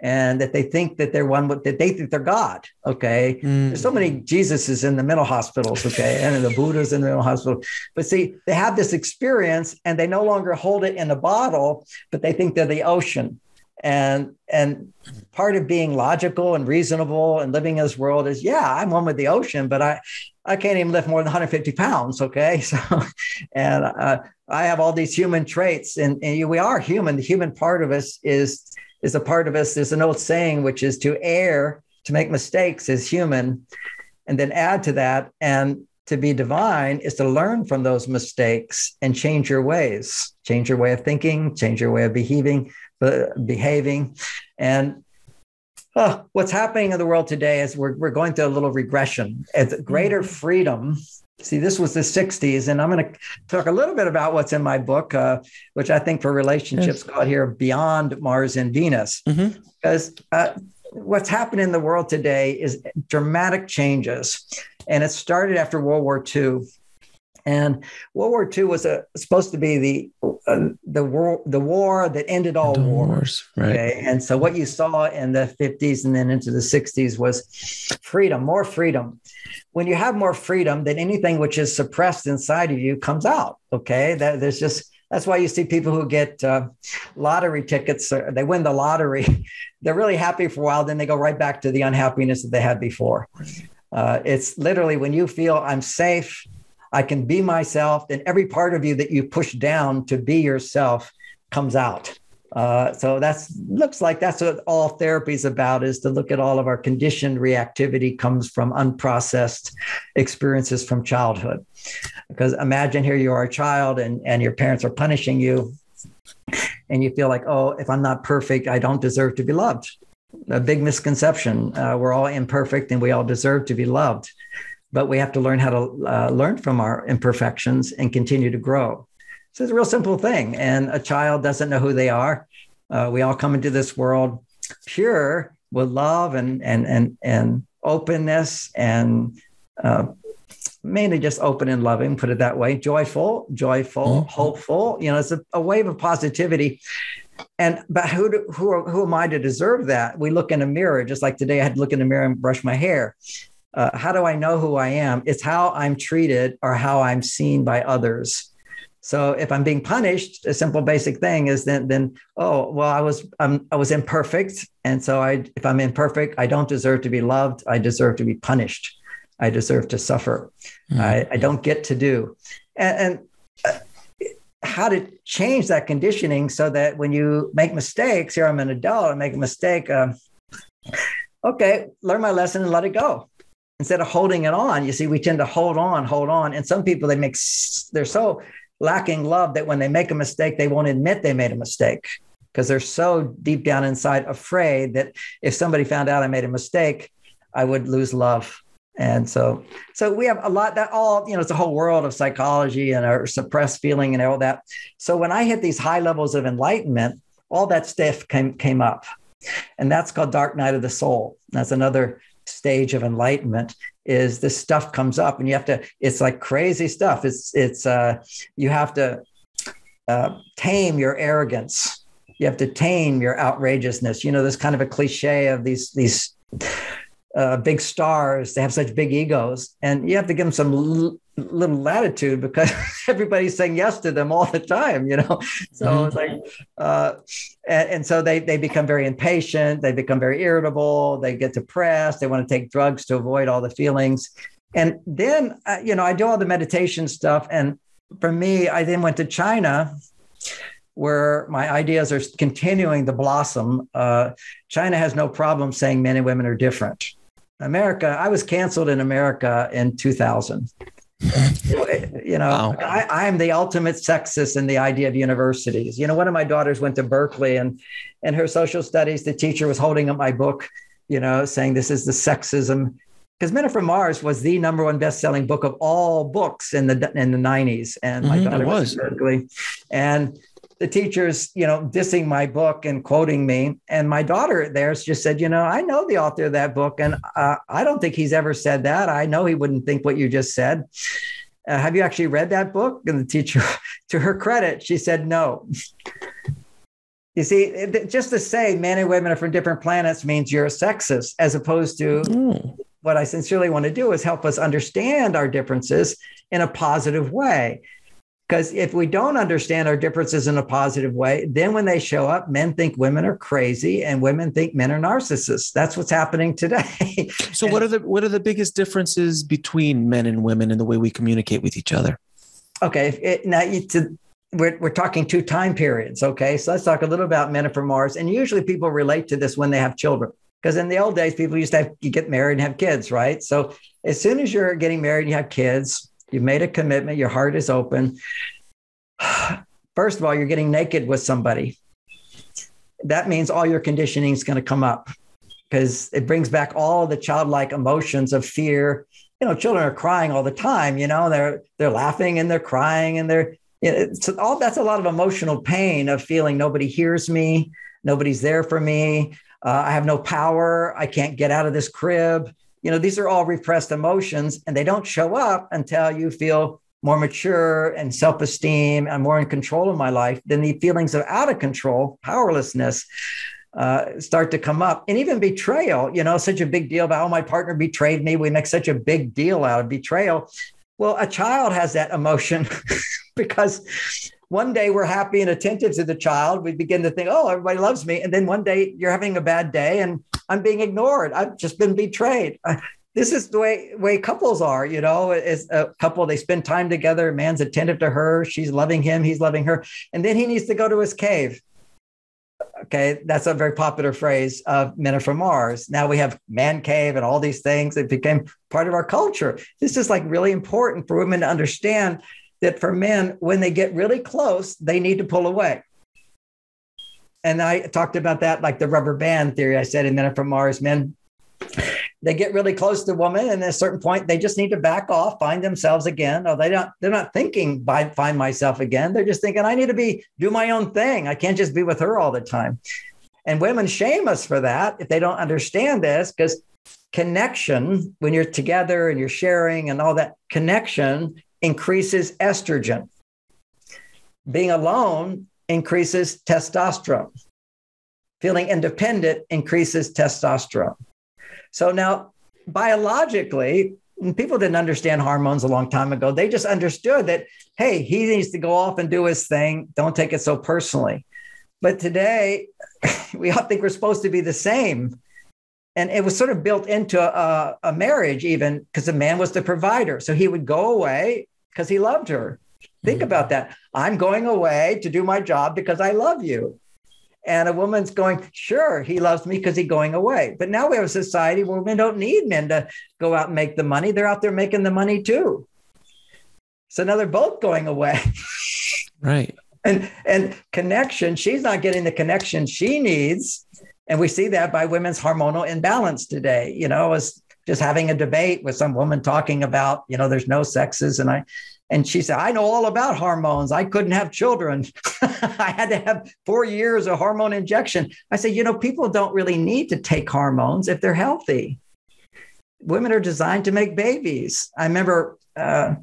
and that they think that they're one with, that they think they're God. Okay. Mm. There's so many Jesuses in the mental hospitals, okay, and the Buddhas in the mental hospital. But see, they have this experience and they no longer hold it in a bottle, but they think they're the ocean. And and part of being logical and reasonable and living in this world is, yeah, I'm one with the ocean, but I I can't even lift more than 150 pounds. Okay. So, and uh, I have all these human traits, and, and we are human. The human part of us is is a part of us. There's an old saying, which is to err, to make mistakes is human. And then add to that, and to be divine is to learn from those mistakes and change your ways, change your way of thinking, change your way of behaving, uh, behaving. And uh, what's happening in the world today is we're, we're going through a little regression. It's greater mm-hmm. freedom See, this was the 60s, and I'm going to talk a little bit about what's in my book, uh, which I think for relationships yes. called here Beyond Mars and Venus. Mm-hmm. Because uh, what's happened in the world today is dramatic changes. And it started after World War II. And World War II was a, supposed to be the uh, the war the war that ended all wars. wars. Right. Okay? And so what you saw in the 50s and then into the 60s was freedom, more freedom when you have more freedom, then anything which is suppressed inside of you comes out. Okay, that there's just that's why you see people who get uh, lottery tickets, uh, they win the lottery, they're really happy for a while, then they go right back to the unhappiness that they had before. Uh, it's literally when you feel I'm safe, I can be myself, then every part of you that you push down to be yourself comes out. Uh, so that's looks like that's what all therapy is about is to look at all of our conditioned reactivity comes from unprocessed experiences from childhood. Because imagine here you are a child and, and your parents are punishing you and you feel like oh if i'm not perfect i don't deserve to be loved. A big misconception uh, we're all imperfect and we all deserve to be loved but we have to learn how to uh, learn from our imperfections and continue to grow so it's a real simple thing. And a child doesn't know who they are. Uh, we all come into this world pure with love and and and and openness and uh, mainly just open and loving, put it that way, joyful, joyful, mm-hmm. hopeful. You know, it's a, a, wave of positivity. And but who do, who who am I to deserve that? We look in a mirror, just like today. I had to look in the mirror and brush my hair. Uh, how do I know who I am? It's how I'm treated or how I'm seen by others. So if I'm being punished, a simple basic thing is then then oh well I was I'm, I was imperfect, and so I if I'm imperfect, I don't deserve to be loved. I deserve to be punished. I deserve to suffer. Mm-hmm. I, I don't get to do, and, and uh, how to change that conditioning so that when you make mistakes, here I'm an adult, I make a mistake. Uh, okay, learn my lesson and let it go instead of holding it on. You see, we tend to hold on, hold on, and some people they make they're so lacking love that when they make a mistake, they won't admit they made a mistake because they're so deep down inside afraid that if somebody found out I made a mistake, I would lose love. And so, so we have a lot that all, you know, it's a whole world of psychology and our suppressed feeling and all that. So when I hit these high levels of enlightenment, all that stuff came, came up. And that's called dark night of the soul. That's another stage of enlightenment is this stuff comes up and you have to, it's like crazy stuff. It's, it's, uh, you have to uh, tame your arrogance. You have to tame your outrageousness. You know, this kind of a cliche of these, these, uh, big stars. They have such big egos, and you have to give them some l- little latitude because everybody's saying yes to them all the time. You know, so mm-hmm. it's like, uh, and, and, so they they become very impatient. They become very irritable. They get depressed. They want to take drugs to avoid all the feelings. And then, uh, you know, I do all the meditation stuff, and for me, I then went to China where my ideas are continuing to blossom. Uh, China has no problem saying men and women are different. America, I was canceled in America in 2000. you know, wow. I, am the ultimate sexist in the idea of universities. You know, one of my daughters went to Berkeley and in her social studies, the teacher was holding up my book, you know, saying this is the sexism. Because Men Are From Mars was the number one best-selling book of all books in the in the 90s. And my mm-hmm, daughter was. was Berkeley. And the teachers, you know, dissing my book and quoting me. And my daughter there just said, you know, I know the author of that book, and uh, I don't think he's ever said that. I know he wouldn't think what you just said. Uh, have you actually read that book? And the teacher, to her credit, she said no. You see, just to say men and women are from different planets means you're a sexist, as opposed to mm. What I sincerely want to do is help us understand our differences in a positive way. Because if we don't understand our differences in a positive way, then when they show up, men think women are crazy and women think men are narcissists. That's what's happening today. so and, what are the what are the biggest differences between men and women in the way we communicate with each other? Okay, it, now you, to, we're, we're talking two time periods. Okay, so let's talk a little about men from Mars. And usually people relate to this when they have children. Because in the old days, people used to have, you get married and have kids, right? So as soon as you're getting married you have kids, You've made a commitment, your heart is open. First of all, you're getting naked with somebody. That means all your conditioning is going to come up because it brings back all the childlike emotions of fear. You know, children are crying all the time. You know, they're they're laughing and they're crying and they're you know, it's all that's a lot of emotional pain of feeling nobody hears me, nobody's there for me. Uh, I have no power. I can't get out of this crib you know, these are all repressed emotions and they don't show up until you feel more mature and self esteem and more in control of my life. Then the feelings of out of control, powerlessness, uh, start to come up. And even betrayal, you know, such a big deal about, oh, my partner betrayed me. We make such a big deal out of betrayal. Well, a child has that emotion because one day we're happy and attentive to the child. We begin to think, oh, everybody loves me. And then one day you're having a bad day and I'm being ignored. I've just been betrayed. this is the way way couples are you know as a couple they spend time together man's attentive to her she's loving him he's loving her and then he needs to go to his cave okay that's a very popular phrase of men are from mars now we have man cave and all these things it became part of our culture this is like really important for women to understand that for men when they get really close they need to pull away and I talked about that like the rubber band theory. I said in Men from Mars, men they get really close to woman, and at a certain point, they just need to back off, find themselves again. Or they don't, they're not thinking by find myself again. They're just thinking, I need to be do my own thing. I can't just be with her all the time. And women shame us for that if they don't understand this, because connection, when you're together and you're sharing and all that connection increases estrogen. Being alone increases testosterone. Feeling independent increases testosterone. So now, biologically, people didn't understand hormones a long time ago. They just understood that, hey, he needs to go off and do his thing. Don't take it so personally. But today, we all think we're supposed to be the same. And it was sort of built into a, a marriage, even because the man was the provider. So he would go away because he loved her Think mm-hmm. about that. I'm going away to do my job because I love you. And a woman's going, sure, he loves me because he's going away. But now we have a society where women don't need men to go out and make the money. They're out there making the money too. So now they're both going away. Right. and and connection, she's not getting the connection she needs. And we see that by women's hormonal imbalance today. You know, I was just having a debate with some woman talking about, you know, there's no sexes. And I and she said, I know all about hormones. I couldn't have children. I had to have four years of hormone injection. I said, you know, people don't really need to take hormones if they're healthy. Women are designed to make babies. I remember uh,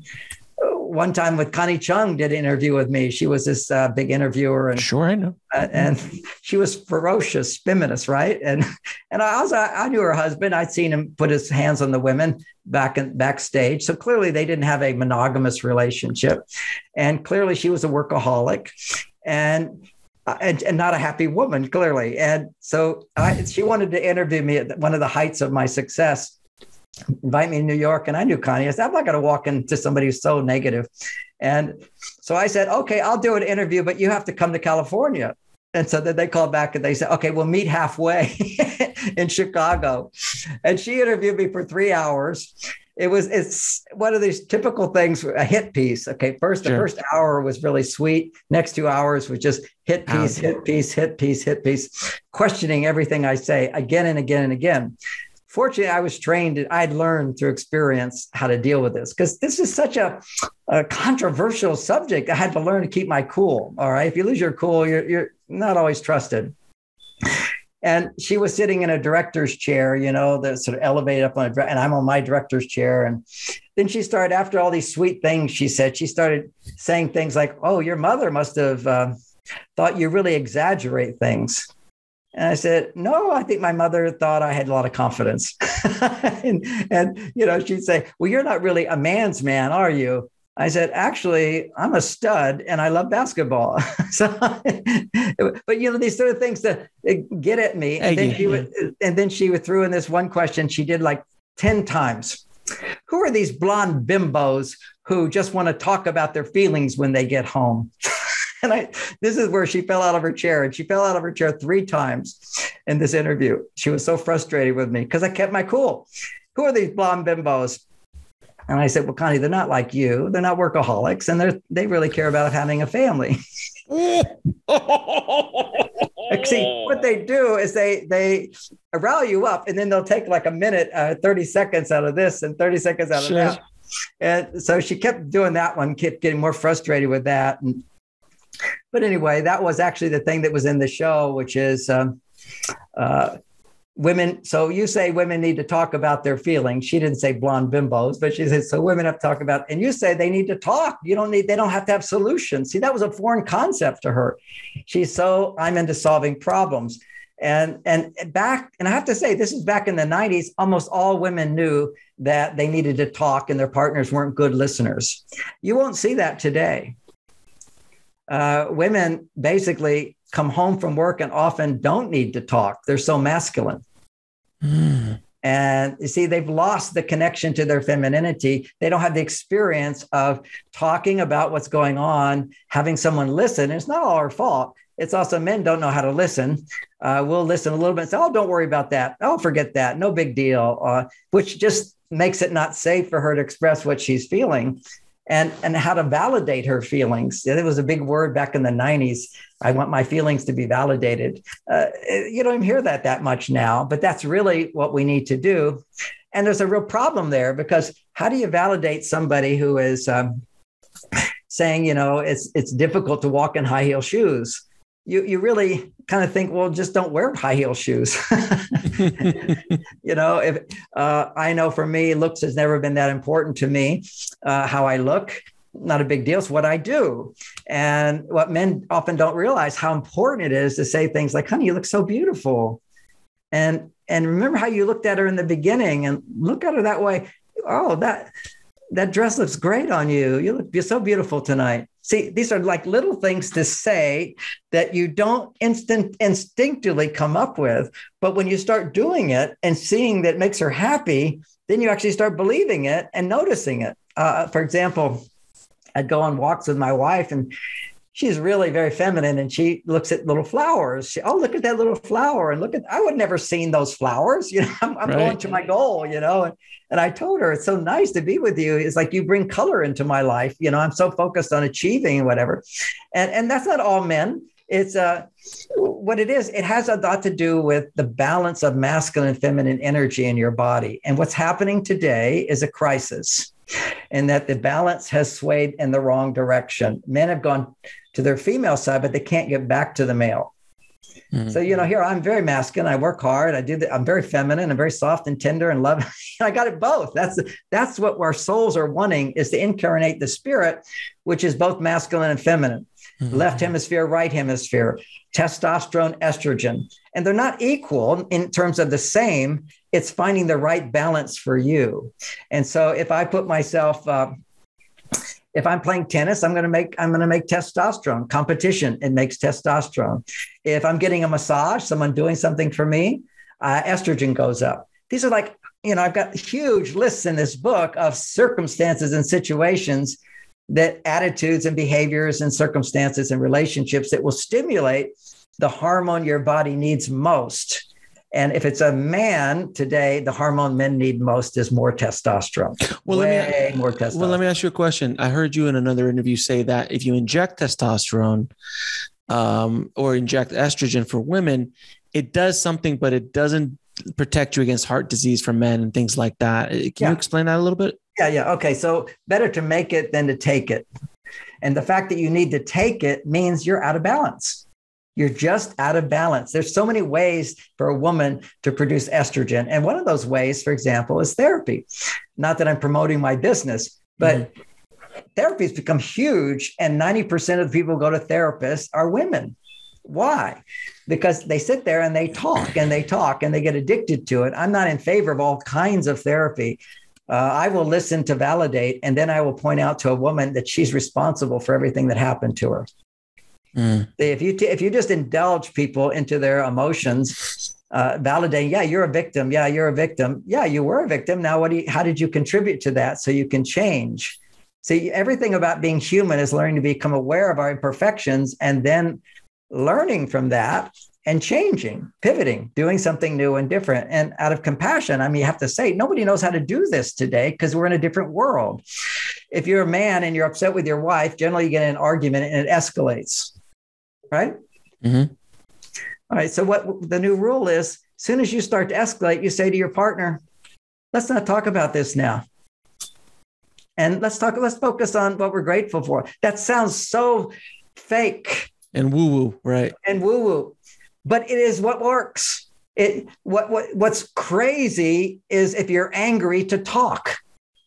one time with Connie Chung did an interview with me. She was this uh, big interviewer, and sure, I know. Uh, and she was ferocious feminist, right? And and I also I knew her husband. I'd seen him put his hands on the women back in backstage. So clearly they didn't have a monogamous relationship, and clearly she was a workaholic, and. Uh, and, and, not a happy woman, clearly. And so I, she wanted to interview me at one of the heights of my success invite me to New York. And I knew Connie. I said, I'm not going to walk into somebody who's so negative. And so I said, okay, I'll do an interview, but you have to come to California. And so then they called back and they said, okay, we'll meet halfway in Chicago. And she interviewed me for three hours. It was it's one of these typical things, a hit piece. Okay, first the first hour was really sweet. Next two hours was just hit piece, hit piece, hit piece, hit piece, questioning everything I say again and again and again fortunately, I was trained, I'd learned through experience how to deal with this because this is such a, a, controversial subject. I had to learn to keep my cool. All right. If you lose your cool, you're, you're not always trusted. And she was sitting in a director's chair, you know, that sort of elevated up on a, and I'm on my director's chair. And then she started, after all these sweet things she said, she started saying things like, Oh, your mother must have uh, thought you really exaggerate things. And I said, No, I think my mother thought I had a lot of confidence. and, and, you know, she'd say, Well, you're not really a man's man, are you? I said, Actually, I'm a stud and I love basketball. so, but, you know, these sort of things that uh, get at me. And then, she would, uh, and then she would throw in this one question she did like 10 times. Who are these blonde bimbos who just want to talk about their feelings when they get home? and I, this is where she fell out of her chair, and she fell out of her chair three times in this interview. She was so frustrated with me because I kept my cool. Who are these blonde bimbos? And I said, "Well, Connie, they're not like you. They're not workaholics, and they they really care about having a family." See, what they do is they they rile you up, and then they'll take like a minute, uh, thirty seconds out of this, and thirty seconds out sure. of that. And so she kept doing that one, kept getting more frustrated with that. And but anyway, that was actually the thing that was in the show, which is um, uh, women. So you say women need to talk about their feelings. She didn't say blonde bimbos, but she said so women have to talk about. And you say they need to talk. You don't need. They don't have to have solutions. See, that was a foreign concept to her. She's so I'm into solving problems. And and back, and I have to say, this is back in the 90s, almost all women knew that they needed to talk and their partners weren't good listeners. You won't see that today uh, women basically come home from work and often don't need to talk. They're so masculine. Mm. And you see, they've lost the connection to their femininity. They don't have the experience of talking about what's going on, having someone listen. And it's not all our fault. It's also men don't know how to listen. Uh, we'll listen a little bit and say, oh, don't worry about that. Oh, forget that. No big deal, uh, which just makes it not safe for her to express what she's feeling and and how to validate her feelings. It was a big word back in the 90s. I want my feelings to be validated. Uh, you don't hear that that much now, but that's really what we need to do. And there's a real problem there because how do you validate somebody who is um, saying, you know, it's it's difficult to walk in high heel shoes? You you really kind of think, well, just don't wear high heel shoes. you know, if uh, I know for me, looks has never been that important to me. Uh, how I look, not a big deal. It's what I do. And what men often don't realize how important it is to say things like, honey, you look so beautiful. And and remember how you looked at her in the beginning and look at her that way. Oh, that that dress looks great on you. You look you're so beautiful tonight. See, these are like little things to say that you don't instant instinctively come up with, but when you start doing it and seeing that makes her happy, then you actually start believing it and noticing it. Uh, for example, I'd go on walks with my wife and she's really very feminine and she looks at little flowers. She, oh, look at that little flower. And look at, I would never seen those flowers. You know, I'm, I'm right. going to my goal, you know. And, and I told her, it's so nice to be with you. It's like you bring color into my life. You know, I'm so focused on achieving and whatever. And, and that's not all men. It's uh, what it is. It has a lot to do with the balance of masculine and feminine energy in your body. And what's happening today is a crisis and that the balance has swayed in the wrong direction. Men have gone to their female side, but they can't get back to the male. Mm-hmm. So, you know, here I'm very masculine. I work hard. I do the, I'm very feminine. I'm very soft and tender and loving. I got it both. That's that's what our souls are wanting is to incarnate the spirit, which is both masculine and feminine. Mm-hmm. Left hemisphere, right hemisphere, testosterone, estrogen. And they're not equal in terms of the same. It's finding the right balance for you. And so if I put myself uh, if I'm playing tennis, I'm going to make I'm going to make testosterone. Competition it makes testosterone. If I'm getting a massage, someone doing something for me, uh, estrogen goes up. These are like you know I've got huge lists in this book of circumstances and situations that attitudes and behaviors and circumstances and relationships that will stimulate the hormone your body needs most and if it's a man today, the hormone men need most is more testosterone. Well, Way let me more testosterone. Well, let me ask you a question. I heard you in another interview say that if you inject testosterone um, or inject estrogen for women, it does something, but it doesn't protect you against heart disease for men and things like that. Can yeah. you explain that a little bit? Yeah, yeah. Okay. So better to make it than to take it. And the fact that you need to take it means you're out of balance. You're just out of balance. There's so many ways for a woman to produce estrogen. And one of those ways, for example, is therapy. Not that I'm promoting my business, but mm-hmm. therapy has become huge. And 90% of the people who go to therapists are women. Why? Because they sit there and they talk and they talk and they get addicted to it. I'm not in favor of all kinds of therapy. Uh, I will listen to validate, and then I will point out to a woman that she's responsible for everything that happened to her. Mm. If you t- if you just indulge people into their emotions, uh, validating, yeah, you're a victim. Yeah, you're a victim. Yeah, you were a victim. Now, what do you, how did you contribute to that so you can change? See, everything about being human is learning to become aware of our imperfections and then learning from that and changing, pivoting, doing something new and different. And out of compassion, I mean, you have to say, nobody knows how to do this today because we're in a different world. If you're a man and you're upset with your wife, generally you get an argument and it escalates right? Mm-hmm. All right. So what the new rule is, as soon as you start to escalate, you say to your partner, let's not talk about this now. And let's talk, let's focus on what we're grateful for. That sounds so fake. And woo-woo, right. And woo-woo. But it is what works. It what what what's crazy is if you're angry to talk.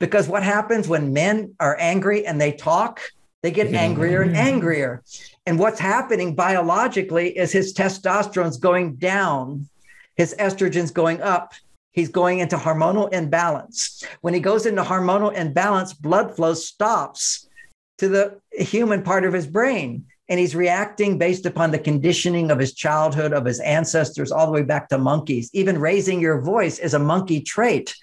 Because what happens when men are angry and they talk? They get angrier and angrier. And what's happening biologically is his testosterone's going down, his estrogen's going up. He's going into hormonal imbalance. When he goes into hormonal imbalance, blood flow stops to the human part of his brain. And he's reacting based upon the conditioning of his childhood, of his ancestors, all the way back to monkeys. Even raising your voice is a monkey trait.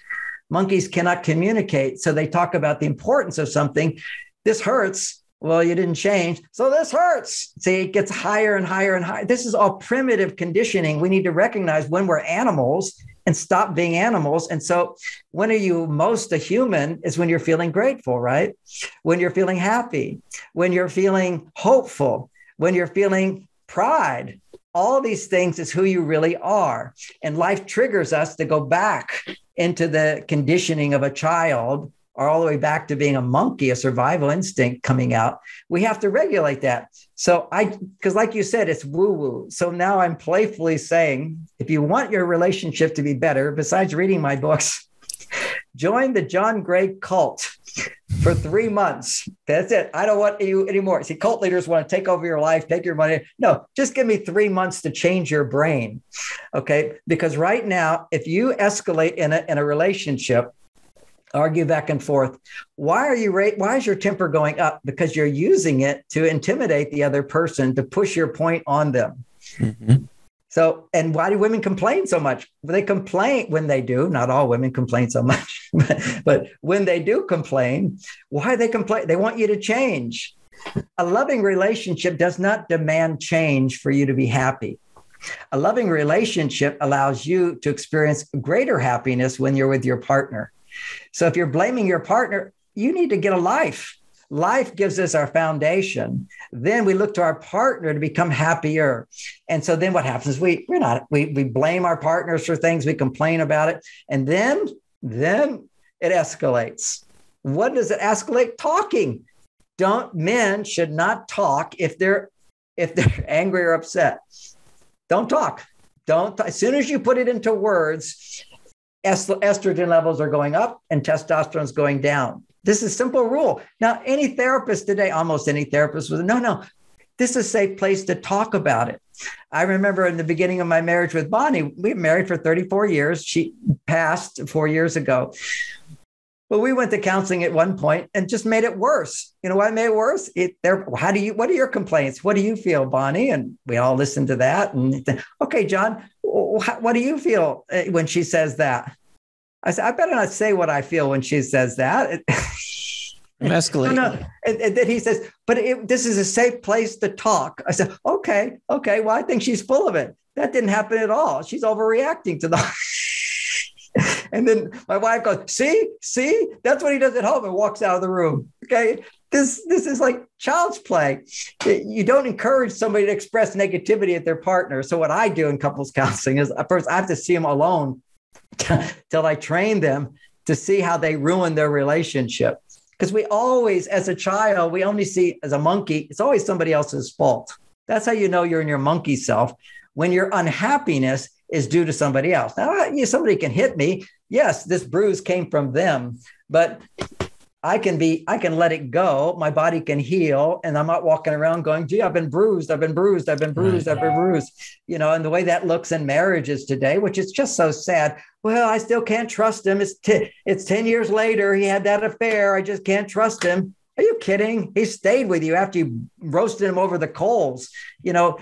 Monkeys cannot communicate. So they talk about the importance of something. This hurts well, you didn't change. So this hurts. See, it gets higher and higher and higher. This is all primitive conditioning. We need to recognize when we're animals and stop being animals. And so, when are you most a human is when you're feeling grateful, right? When you're feeling happy, when you're feeling hopeful, when you're feeling pride. All these things is who you really are. And life triggers us to go back into the conditioning of a child or all the way back to being a monkey, a survival instinct coming out. We have to regulate that. So I, because like you said, it's woo woo. So now I'm playfully saying, if you want your relationship to be better, besides reading my books, join the John Gray cult for three months. That's it. I don't want you anymore. See, cult leaders want to take over your life, take your money. No, just give me three months to change your brain. Okay. Because right now, if you escalate in a, in a relationship, argue back and forth. Why are you rate? Why is your temper going up? Because you're using it to intimidate the other person to push your point on them. Mm-hmm. So, and why do women complain so much? They complain when they do. Not all women complain so much, but, but when they do complain, why they complain? They want you to change. A loving relationship does not demand change for you to be happy. A loving relationship allows you to experience greater happiness when you're with your partner. So if you're blaming your partner, you need to get a life. Life gives us our foundation. Then we look to our partner to become happier. And so then what happens? We we're not we we blame our partners for things, we complain about it, and then then it escalates. What does it escalate? Talking. Don't men should not talk if they're if they're angry or upset. Don't talk. Don't as soon as you put it into words, estrogen levels are going up and testosterone is going down. This is simple rule. Now, any therapist today, almost any therapist was no, no. This is a safe place to talk about it. I remember in the beginning of my marriage with Bonnie, we married for 34 years. She passed four years ago. But we went to counseling at one point and just made it worse. You know what made it worse? It, there, how do you? What are your complaints? What do you feel, Bonnie? And we all listened to that. And okay, John, what do you feel uh, when she says that? I said, I better not say what I feel when she says that. Escalate. no, no. And, and, then he says, but it, this is a safe place to talk. I said, okay, okay. Well, I think she's full of it. That didn't happen at all. She's overreacting to the. and then my wife goes, see, see, that's what he does at home and walks out of the room. Okay. This, this is like child's play. You don't encourage somebody to express negativity at their partner. So what I do in couples counseling is first I have to see them alone till I train them to see how they ruin their relationship. Because we always, as a child, we only see as a monkey, it's always somebody else's fault. That's how you know you're in your monkey self. When your unhappiness is due to somebody else. Now, somebody can hit me. Yes, this bruise came from them, but I can be, I can let it go. My body can heal. And I'm not walking around going, gee, I've been bruised. I've been bruised. I've been bruised. I've been bruised. You know, and the way that looks in marriages today, which is just so sad. Well, I still can't trust him. It's, t- it's 10 years later. He had that affair. I just can't trust him. Are you kidding? He stayed with you after you roasted him over the coals. You know,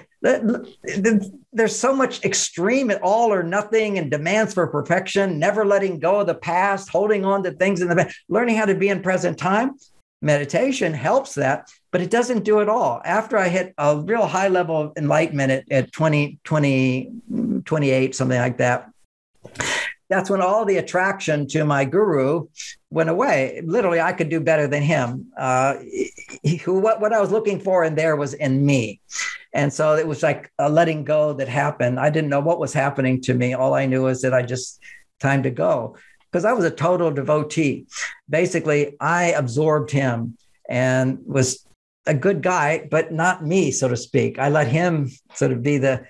there's so much extreme at all or nothing and demands for perfection, never letting go of the past, holding on to things in the past, learning how to be in present time. Meditation helps that, but it doesn't do it all. After I hit a real high level of enlightenment at, at 20, 20, 28, something like that, that's when all the attraction to my guru went away. Literally, I could do better than him. Uh, he, what, what I was looking for in there was in me. And so it was like a letting go that happened. I didn't know what was happening to me. All I knew was that I just, time to go. Because I was a total devotee. Basically, I absorbed him and was a good guy, but not me, so to speak. I let him sort of be the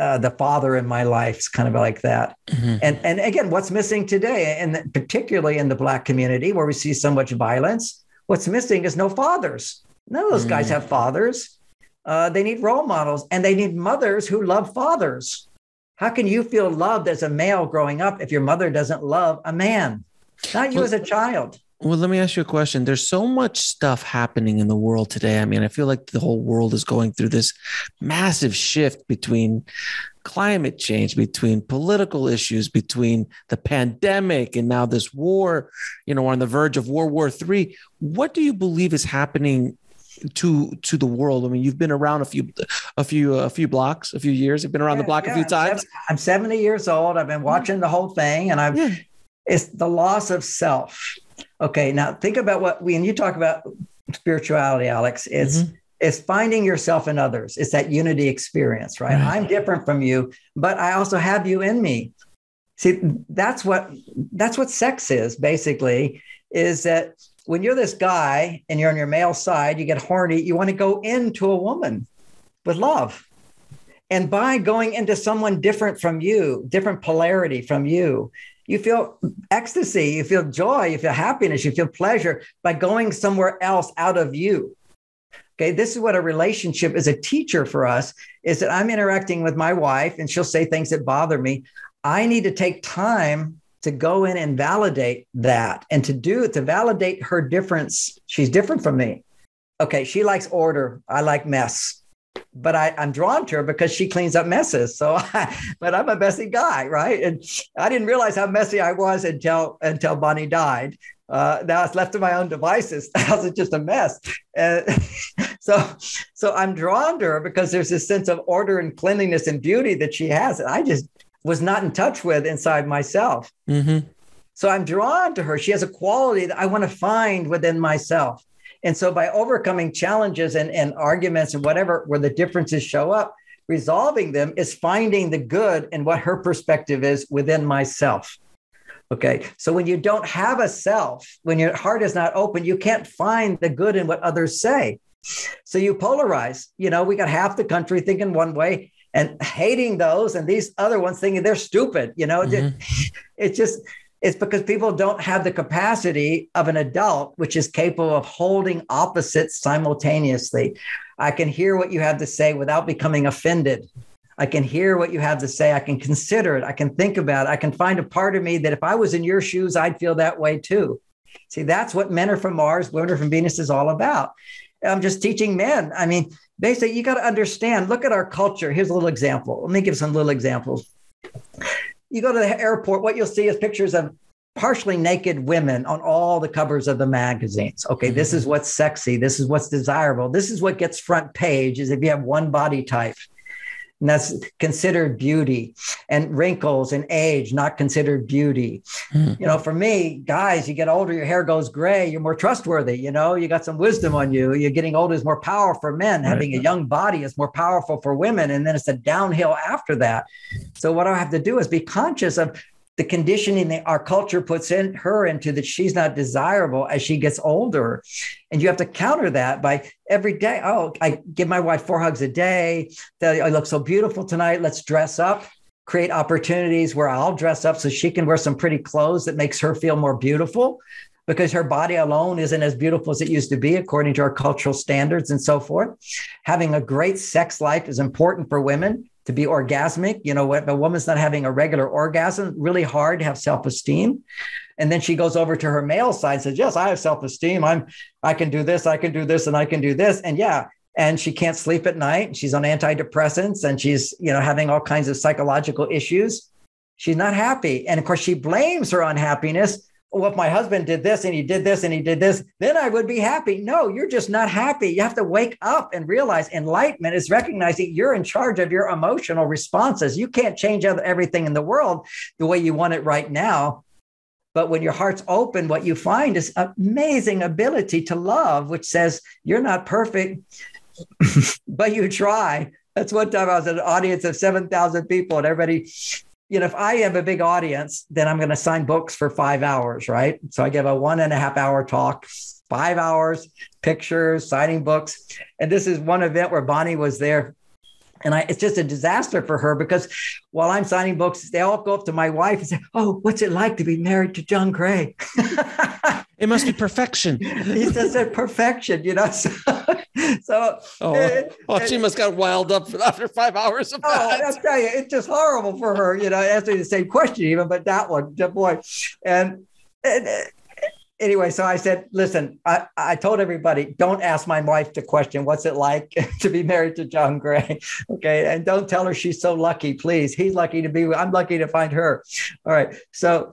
uh, the father in my life. It's kind of like that. Mm-hmm. And and again, what's missing today, and particularly in the black community where we see so much violence, what's missing is no fathers. None of those mm-hmm. guys have fathers. Uh, they need role models, and they need mothers who love fathers. How can you feel loved as a male growing up if your mother doesn't love a man? Not you well, as a child. Well, let me ask you a question. There's so much stuff happening in the world today. I mean, I feel like the whole world is going through this massive shift between climate change, between political issues, between the pandemic and now this war, you know, on the verge of World War III. What do you believe is happening to to the world? I mean, you've been around a few a few a few blocks, a few years. You've been around yeah, the block yeah, a few times. I'm 70 years old. I've been watching the whole thing and I've yeah. it's the loss of self Okay, now think about what when you talk about spirituality, Alex, it's mm-hmm. it's finding yourself in others. It's that unity experience, right? right? I'm different from you, but I also have you in me. See, that's what that's what sex is basically. Is that when you're this guy and you're on your male side, you get horny, you want to go into a woman with love. And by going into someone different from you, different polarity from you, you feel ecstasy, you feel joy, you feel happiness, you feel pleasure by going somewhere else out of you. Okay, this is what a relationship is a teacher for us is that I'm interacting with my wife and she'll say things that bother me. I need to take time to go in and validate that and to do it to validate her difference. She's different from me. Okay, she likes order, I like mess. but I, I'm drawn to her because she cleans up messes. So, I, but I'm a messy guy, right? And I didn't realize how messy I was until until Bonnie died. Uh, now it's left to my own devices. House is just a mess. So, so I'm drawn to her because there's this sense of order and cleanliness and beauty that she has. And I just was not in touch with inside myself. Mm-hmm. So I'm drawn to her. She has a quality that I want to find within myself. And so by overcoming challenges and, and arguments and whatever, where the differences show up, resolving them is finding the good and what her perspective is within myself. Okay. So when you don't have a self, when your heart is not open, you can't find the good in what others say. So you polarize. You know, we got half the country thinking one way and hating those, and these other ones thinking they're stupid. You know, mm-hmm. it's just, it's because people don't have the capacity of an adult, which is capable of holding opposites simultaneously. I can hear what you have to say without becoming offended. I can hear what you have to say. I can consider it. I can think about it. I can find a part of me that if I was in your shoes, I'd feel that way too. See, that's what men are from Mars, women are from Venus is all about. I'm just teaching men. I mean, basically, you got to understand. Look at our culture. Here's a little example. Let me give some little examples. You go to the airport, what you'll see is pictures of partially naked women on all the covers of the magazines. Okay, this mm-hmm. is what's sexy. This is what's desirable. This is what gets front page is if you have one body type and that's considered beauty and wrinkles and age not considered beauty. Mm-hmm. you know for me guys you get older your hair goes gray you're more trustworthy you know? You got some wisdom on you. You're getting older is more powerful for men. Right. having a young body is more powerful for women. And then it's a downhill after that. So what i have to do is be conscious of the conditioning that our culture puts in her into that she's not desirable as she gets older. And you have to counter that by every day. Oh, I give my wife four hugs a day. I look so beautiful tonight. Let's dress up. Create opportunities where I'll dress up so she can wear some pretty clothes that makes her feel more beautiful because her body alone isn't as beautiful as it used to be according to our cultural standards and so forth. Having a great sex life is important for women to be orgasmic. You know, if a woman's not having a regular orgasm, really hard to have self-esteem. And then she goes over to her male side and says, Yes, I have self-esteem. I'm I can do this, I can do this, and I can do this. And yeah, and she can't sleep at night. She's on antidepressants and she's, you know, having all kinds of psychological issues. She's not happy. And of course, she blames her unhappiness well, if my husband did this and he did this and he did this, then I would be happy. No, you're just not happy. You have to wake up and realize enlightenment is recognizing you're in charge of your emotional responses. You can't change everything in the world the way you want it right now. But when your heart's open, what you find is amazing ability to love, which says you're not perfect, but you try. That's one time I was at an audience of 7,000 people and everybody you know, if I have a big audience, then I'm going to sign books for five hours, right? So I give a one and a half hour talk, five hours, pictures, signing books. And this is one event where Bonnie was there. And I, it's just a disaster for her because while I'm signing books, they all go up to my wife and say, Oh, what's it like to be married to John Gray? it must be perfection. he said perfection, you know. So, so oh, it, oh it, she must got wild up after five hours of oh, that. I'll tell you, it's just horrible for her, you know, answering the same question even, but that one, boy. And, and anyway, so I said, listen, I, I told everybody, don't ask my wife the question, what's it like to be married to John Gray? Okay. And don't tell her she's so lucky, please. He's lucky to be, I'm lucky to find her. All right. So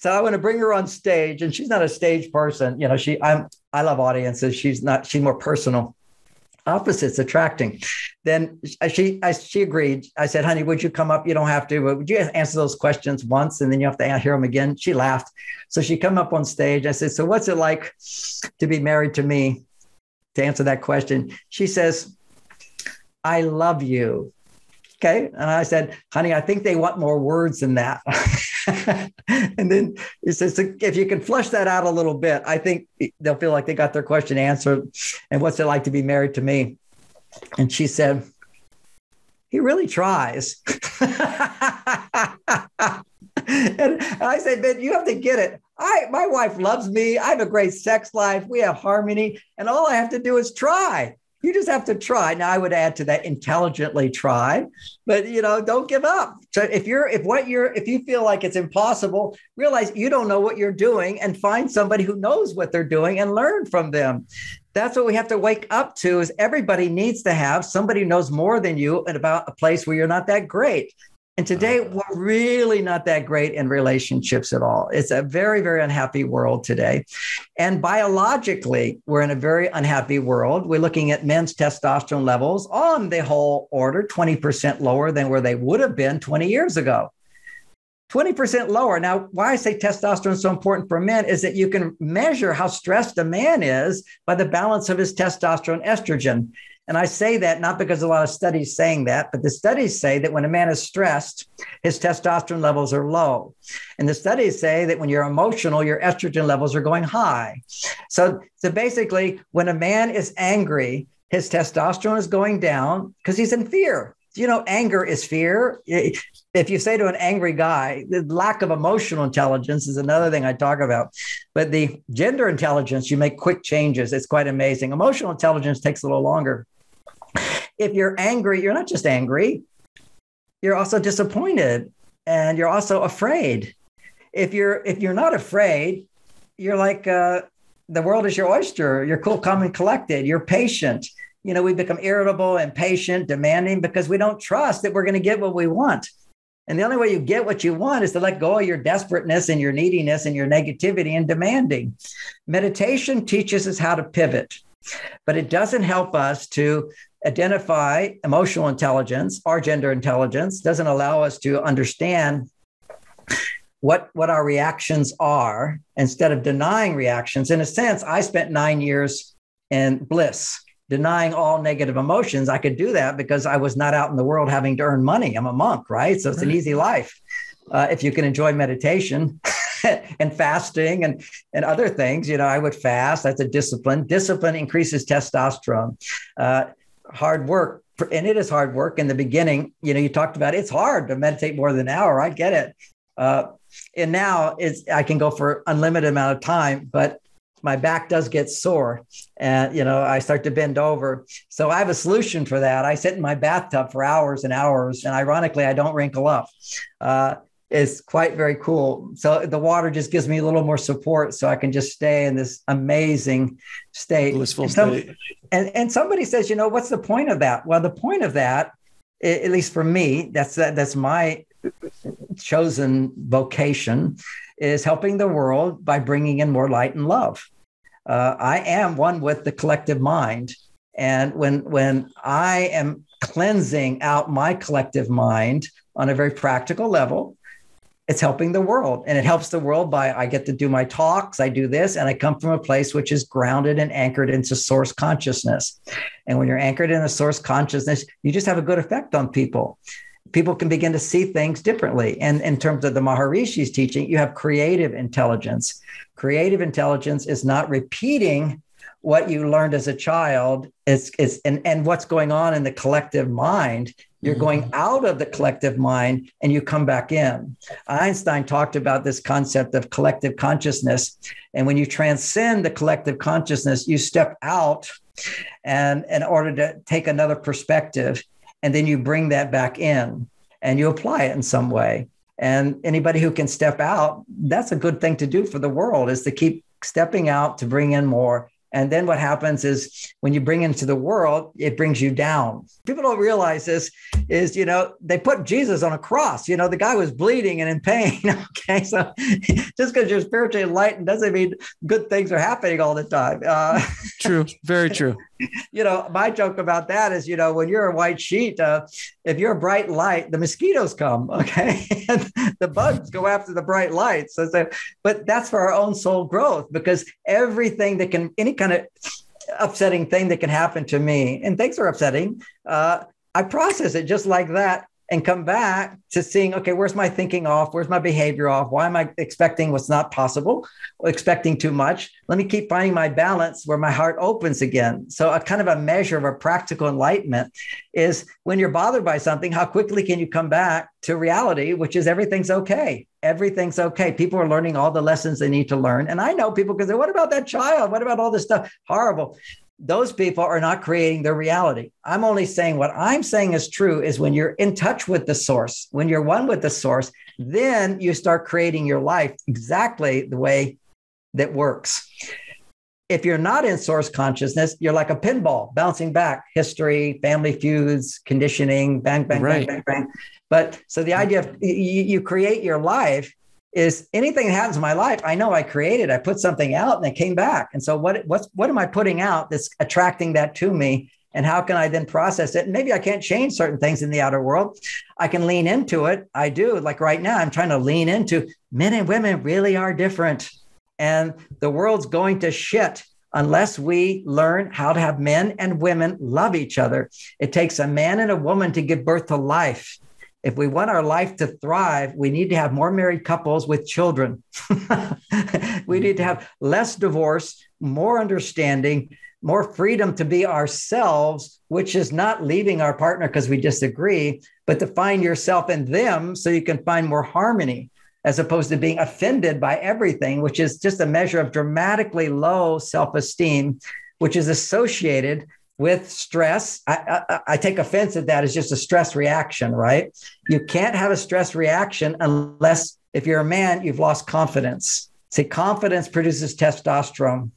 so I want to bring her on stage, and she's not a stage person. You know, she I'm I love audiences. She's not. She's more personal. Opposites attracting. Then she I, she agreed. I said, "Honey, would you come up? You don't have to, but would you answer those questions once, and then you have to hear them again?" She laughed. So she come up on stage. I said, "So what's it like to be married to me?" To answer that question, she says, "I love you." Okay. And I said, honey, I think they want more words than that. and then he says, if you can flush that out a little bit, I think they'll feel like they got their question answered. And what's it like to be married to me? And she said, he really tries. and I said, Ben, you have to get it. I my wife loves me. I have a great sex life. We have harmony. And all I have to do is try. You just have to try. Now, I would add to that intelligently try, but you know, don't give up. So if you're, if what you're, if you feel like it's impossible, realize you don't know what you're doing and find somebody who knows what they're doing and learn from them. That's what we have to wake up to is everybody needs to have somebody who knows more than you about a place where you're not that great. And today, we're really not that great in relationships at all. It's a very, very unhappy world today. And biologically, we're in a very unhappy world. We're looking at men's testosterone levels on the whole order 20% lower than where they would have been 20 years ago. 20% lower. Now, why I say testosterone is so important for men is that you can measure how stressed a man is by the balance of his testosterone estrogen. And I say that not because a lot of studies saying that, but the studies say that when a man is stressed, his testosterone levels are low. And the studies say that when you're emotional, your estrogen levels are going high. So, so basically, when a man is angry, his testosterone is going down because he's in fear. You know, anger is fear. If you say to an angry guy, the lack of emotional intelligence is another thing I talk about. But the gender intelligence, you make quick changes. It's quite amazing. Emotional intelligence takes a little longer if you're angry, you're not just angry, you're also disappointed and you're also afraid. If you're if you're not afraid, you're like uh, the world is your oyster. You're cool, calm, and collected. You're patient. You know, we become irritable, and impatient, demanding because we don't trust that we're going to get what we want. And the only way you get what you want is to let go of your desperateness and your neediness and your negativity and demanding. Meditation teaches us how to pivot, but it doesn't help us to identify emotional intelligence our gender intelligence, doesn't allow us to understand what, what our reactions are instead of denying reactions. In a sense, I spent nine years in bliss, denying all negative emotions. I could do that because I was not out in the world having to earn money. I'm a monk, right? So it's an easy life. Uh, if you can enjoy meditation. and fasting and and other things. You know, I would fast. That's a discipline. Discipline increases testosterone. Uh, hard work and it is hard work in the beginning. You know you talked about it's hard to meditate more than an hour. I get it. Uh, and now it's i can go for unlimited amount of time but my back does get sore and you know i start to bend over. So i have a solution for that. I sit in my bathtub for hours and hours and ironically i don't wrinkle up. Uh, is quite very cool. So the water just gives me a little more support so I can just stay in this amazing state. Blissful and some, state. And, and somebody says, you know, what's the point of that? Well, the point of that, at least for me, that's that, that's my chosen vocation, is helping the world by bringing in more light and love. Uh, I am one with the collective mind. And when when I am cleansing out my collective mind on a very practical level, it's helping the world and it helps the world by i get to do my talks i do this and i come from a place which is grounded and anchored into source consciousness. And when you're anchored in a source consciousness you just have a good effect on people. People can begin to see things differently. And in terms of the maharishi's teaching you have creative intelligence. Creative intelligence is not repeating what you learned as a child is, is and, and what's going on in the collective mind you're mm-hmm. going out of the collective mind and you come back in. Einstein talked about this concept of collective consciousness. And when you transcend the collective consciousness, you step out and in order to take another perspective. And then you bring that back in and you apply it in some way. And anybody who can step out, that's a good thing to do for the world is to keep stepping out to bring in more and then what happens is when you bring into the world, it brings you down. People don't realize this is, you know, they put Jesus on a cross. You know, the guy was bleeding and in pain. okay. So just because you're spiritually enlightened doesn't mean good things are happening all the time. Uh, true. Very true. You know, my joke about that is, you know, when you're a white sheet, uh, if you're a bright light, the mosquitoes come, okay, and the bugs go after the bright lights. So, so, but that's for our own soul growth because everything that can, any kind of upsetting thing that can happen to me, and things are upsetting, uh, I process it just like that and come back to seeing okay where's my thinking off? Where's my behavior off? Why am i expecting what's not possible expecting too much? Let me keep finding my balance where my heart opens again. So a kind of a measure of a practical enlightenment is when you're bothered by something how quickly can you come back to reality which is everything's okay. Everything's okay. People are learning all the lessons they need to learn. And i know people can say what about that child? What about all this stuff? Horrible those people are not creating their reality. I'm only saying what I'm saying is true is when you're in touch with the source, when you're one with the source, then you start creating your life exactly the way that works. If you're not in source consciousness, you're like a pinball bouncing back, history, family feuds, conditioning, bang, bang, right. bang, bang, bang. But so the mm. idea of you, you create your life is anything that happens in my life, I know I created. I put something out and it came back. And so what what's what am I putting out that's attracting that to me? And how can I then process it? And maybe I can't change certain things in the outer world. I can lean into it. I do. Like right now, I'm trying to lean into men and women really are different. And the world's going to shit unless we learn how to have men and women love each other. It takes a man and a woman to give birth to life if we want our life to thrive, we need to have more married couples with children. we need to have less divorce, more understanding, more freedom to be ourselves, which is not leaving our partner because we disagree, but to find yourself in them so you can find more harmony as opposed to being offended by everything, which is just a measure of dramatically low self esteem, which is associated with stress. I, I, I, take offense at that as just a stress reaction, right? You can't have a stress reaction unless, if you're a man, you've lost confidence. See, confidence produces testosterone.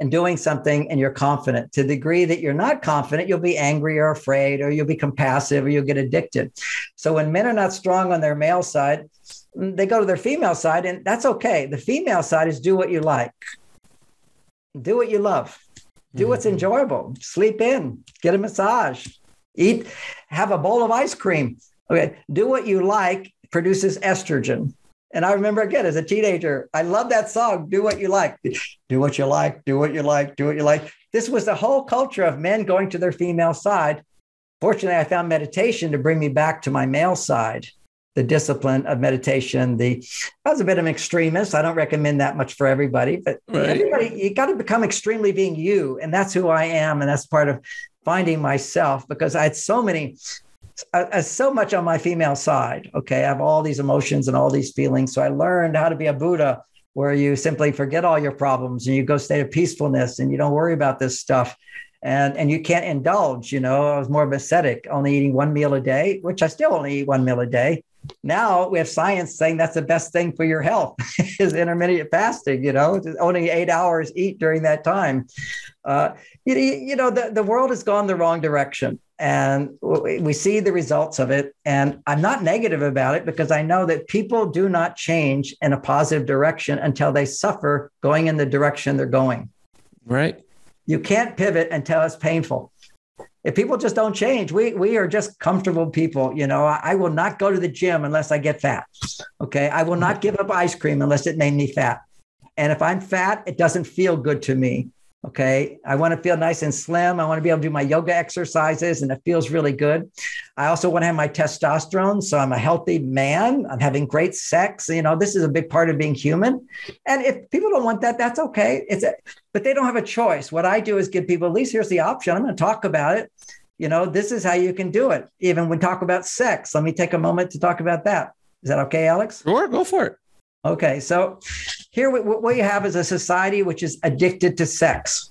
And doing something and you're confident. To the degree that you're not confident, you'll be angry or afraid, or you'll become passive, or you'll get addicted. So when men are not strong on their male side, they go to their female side, and that's okay. The female side is do what you like, do what you love do what's mm-hmm. enjoyable. Sleep in, get a massage, eat, have a bowl of ice cream. Okay, do what you like produces estrogen. And I remember again as a teenager, I love that song, Do What You Like. Do what you like, do what you like, do what you like. This was the whole culture of men going to their female side. Fortunately, I found meditation to bring me back to my male side the discipline of meditation. The I was a bit of an extremist. I don't recommend that much for everybody, but right. everybody you got to become extremely being you, and that's who I am, and that's part of finding myself because I had so many. Uh, so much on my female side. Okay. I have all these emotions and all these feelings. So I learned how to be a Buddha where you simply forget all your problems and you go state of peacefulness and you don't worry about this stuff and and you can't indulge you know i was more of ascetic only eating one meal a day which i still only eat one meal a day now we have science saying that's the best thing for your health is intermittent fasting you know only eight hours eat during that time. Uh, you, you know the, the world has gone the wrong direction and we see the results of it. And i'm not negative about it because i know that people do not change in a positive direction until they suffer going in the direction they're going. Right. You can't pivot until it's painful if people just don't change, we we are just comfortable people. You know, I, I, will not go to the gym unless I get fat. Okay. I will not give up ice cream unless it made me fat. And if I'm fat, it doesn't feel good to me. Okay. I want to feel nice and slim. I want to be able to do my yoga exercises and it feels really good. I also want to have my testosterone. So I'm a healthy man. I'm having great sex. You know, this is a big part of being human. And if people don't want that, that's okay. It's a, but they don't have a choice. What I do is give people at least here's the option. I'm going to talk about it. You know, this is how you can do it. Even when talk about sex, let me take a moment to talk about that. Is that okay, Alex? Sure, go for it. Okay, so here what we have is a society which is addicted to sex.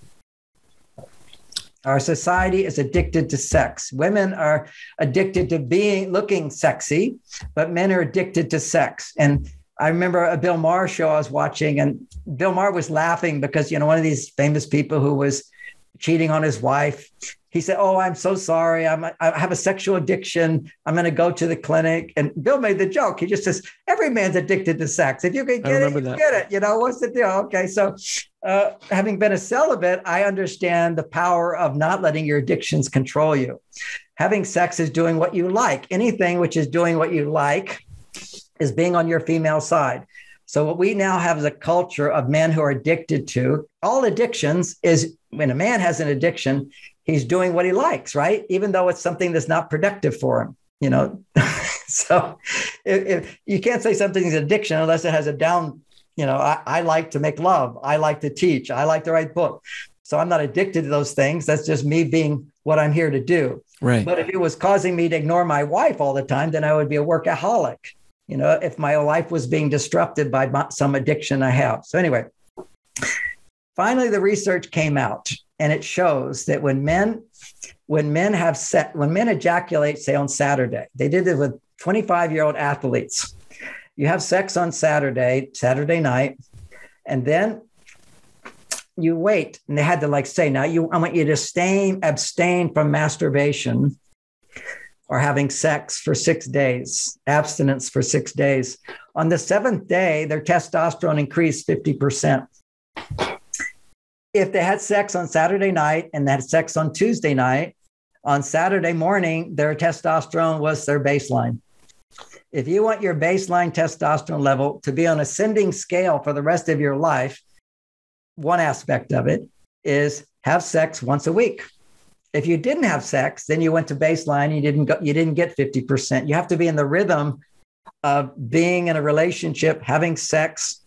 Our society is addicted to sex. Women are addicted to being looking sexy, but men are addicted to sex. And I remember a Bill Maher show I was watching, and Bill Maher was laughing because you know one of these famous people who was cheating on his wife he said, "Oh, I'm so sorry. I'm I have a sexual addiction. I'm going to go to the clinic." And Bill made the joke. He just says, "Every man's addicted to sex. If you can get it, you get it. You know what's the deal?" Okay, so uh, having been a celibate, I understand the power of not letting your addictions control you. Having sex is doing what you like. Anything which is doing what you like is being on your female side. So what we now have is a culture of men who are addicted to all addictions is when a man has an addiction, he's doing what he likes, right? Even though it's something that's not productive for him, you know. so if, if, you can't say something's addiction unless it has a down, you know, I, I like to make love, I like to teach, I like to write books. So I'm not addicted to those things. That's just me being what I'm here to do. Right. But if it was causing me to ignore my wife all the time, then I would be a workaholic. You know, if my life was being disrupted by some addiction I have. So anyway, finally the research came out and it shows that when men when men have set when men ejaculate say on saturday they did it with 25 year old athletes. You have sex on saturday saturday night and then you wait. And they had to like say now you i want you to stay abstain from masturbation or having sex for six days abstinence for six days. On the seventh day their testosterone increased 50% if they had sex on saturday night and they had sex on tuesday night on saturday morning their testosterone was their baseline if you want your baseline testosterone level to be on ascending scale for the rest of your life one aspect of it is have sex once a week. If you didn't have sex, then you went to baseline. You didn't go, you didn't get 50%. You have to be in the rhythm of being in a relationship, having sex,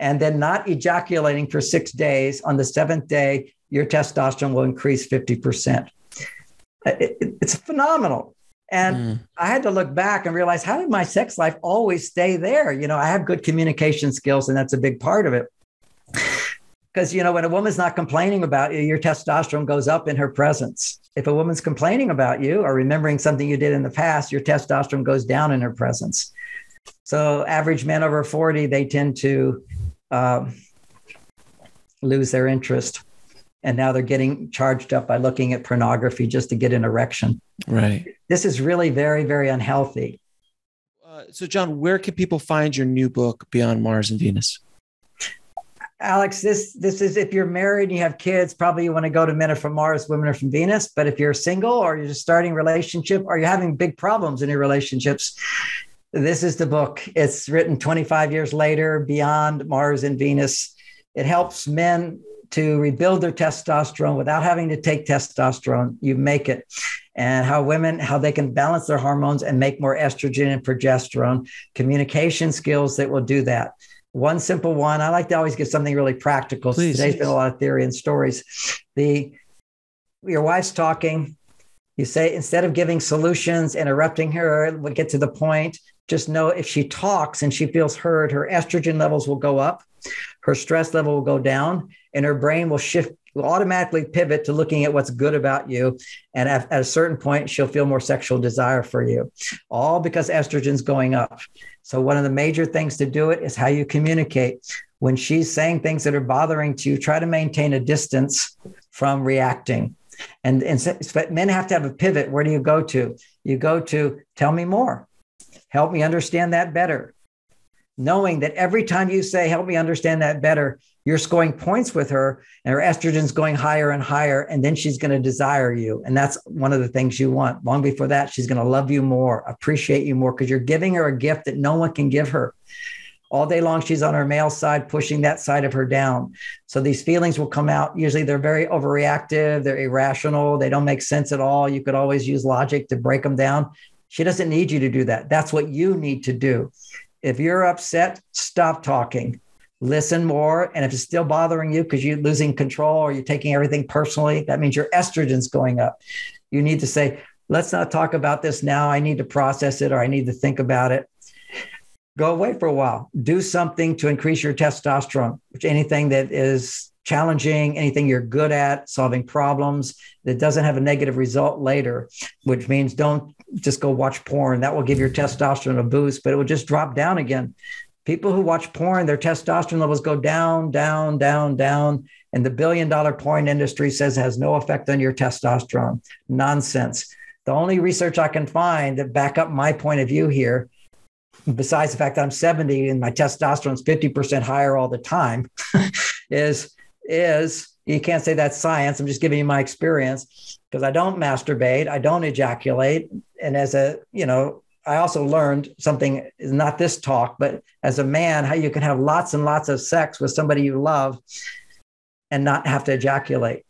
and then not ejaculating for six days. On the seventh day, your testosterone will increase 50%. It, it, it's phenomenal. And mm. I had to look back and realize how did my sex life always stay there? You know, I have good communication skills, and that's a big part of it because you know when a woman's not complaining about you your testosterone goes up in her presence if a woman's complaining about you or remembering something you did in the past your testosterone goes down in her presence so average men over 40 they tend to um, lose their interest. And now they're getting charged up by looking at pornography just to get an erection. Right. This is really very very unhealthy. Uh, so john where can people find your new book beyond mars and venus? Alex, this this is if you're married and you have kids, probably you want to go to Men Are From Mars, Women Are From Venus. But if you're single or you're just starting a relationship or you're having big problems in your relationships, this is the book. It's written 25 years later, Beyond Mars and Venus. It helps men to rebuild their testosterone without having to take testosterone. You make it. And how women, how they can balance their hormones and make more estrogen and progesterone, communication skills that will do that one simple one. I like to always give something really practical. Please. Today's been a lot of theory and stories. The your wife's talking. You say instead of giving solutions, interrupting her, we'll get to the point. Just know if she talks and she feels heard, her estrogen levels will go up, her stress level will go down, and her brain will shift will automatically pivot to looking at what's good about you. And at, at, a certain point, she'll feel more sexual desire for you, all because estrogen's going up. So, one of the major things to do it is how you communicate. When she's saying things that are bothering to you, try to maintain a distance from reacting. And, and so, men have to have a pivot. Where do you go to? You go to tell me more, help me understand that better. Knowing that every time you say, help me understand that better, you're scoring points with her and her estrogen's going higher and higher and then she's going to desire you. And that's one of the things you want. Long before that she's going to love you more appreciate you more because you're giving her a gift that no one can give her. All day long she's on her male side pushing that side of her down. So these feelings will come out. Usually they're very overreactive they're irrational they don't make sense at all. You could always use logic to break them down she doesn't need you to do that that's what you need to do if you're upset stop talking listen more. And if it's still bothering you because you're losing control or you're taking everything personally, that means your estrogen's going up. You need to say, let's not talk about this now. I need to process it or I need to think about it. Go away for a while. Do something to increase your testosterone, which anything that is challenging, anything you're good at, solving problems that doesn't have a negative result later, which means don't just go watch porn. That will give your testosterone a boost, but it will just drop down again. People who watch porn, their testosterone levels go down, down, down, down. And the billion dollar porn industry says has no effect on your testosterone. Nonsense. The only research I can find that back up my point of view here, besides the fact that I'm 70 and my testosterone is 50% higher all the time, is is you can't say that's science. I'm just giving you my experience because I don't masturbate, I don't ejaculate, and as a you know I also learned something is not this talk, but as a man, how you can have lots and lots of sex with somebody you love and not have to ejaculate.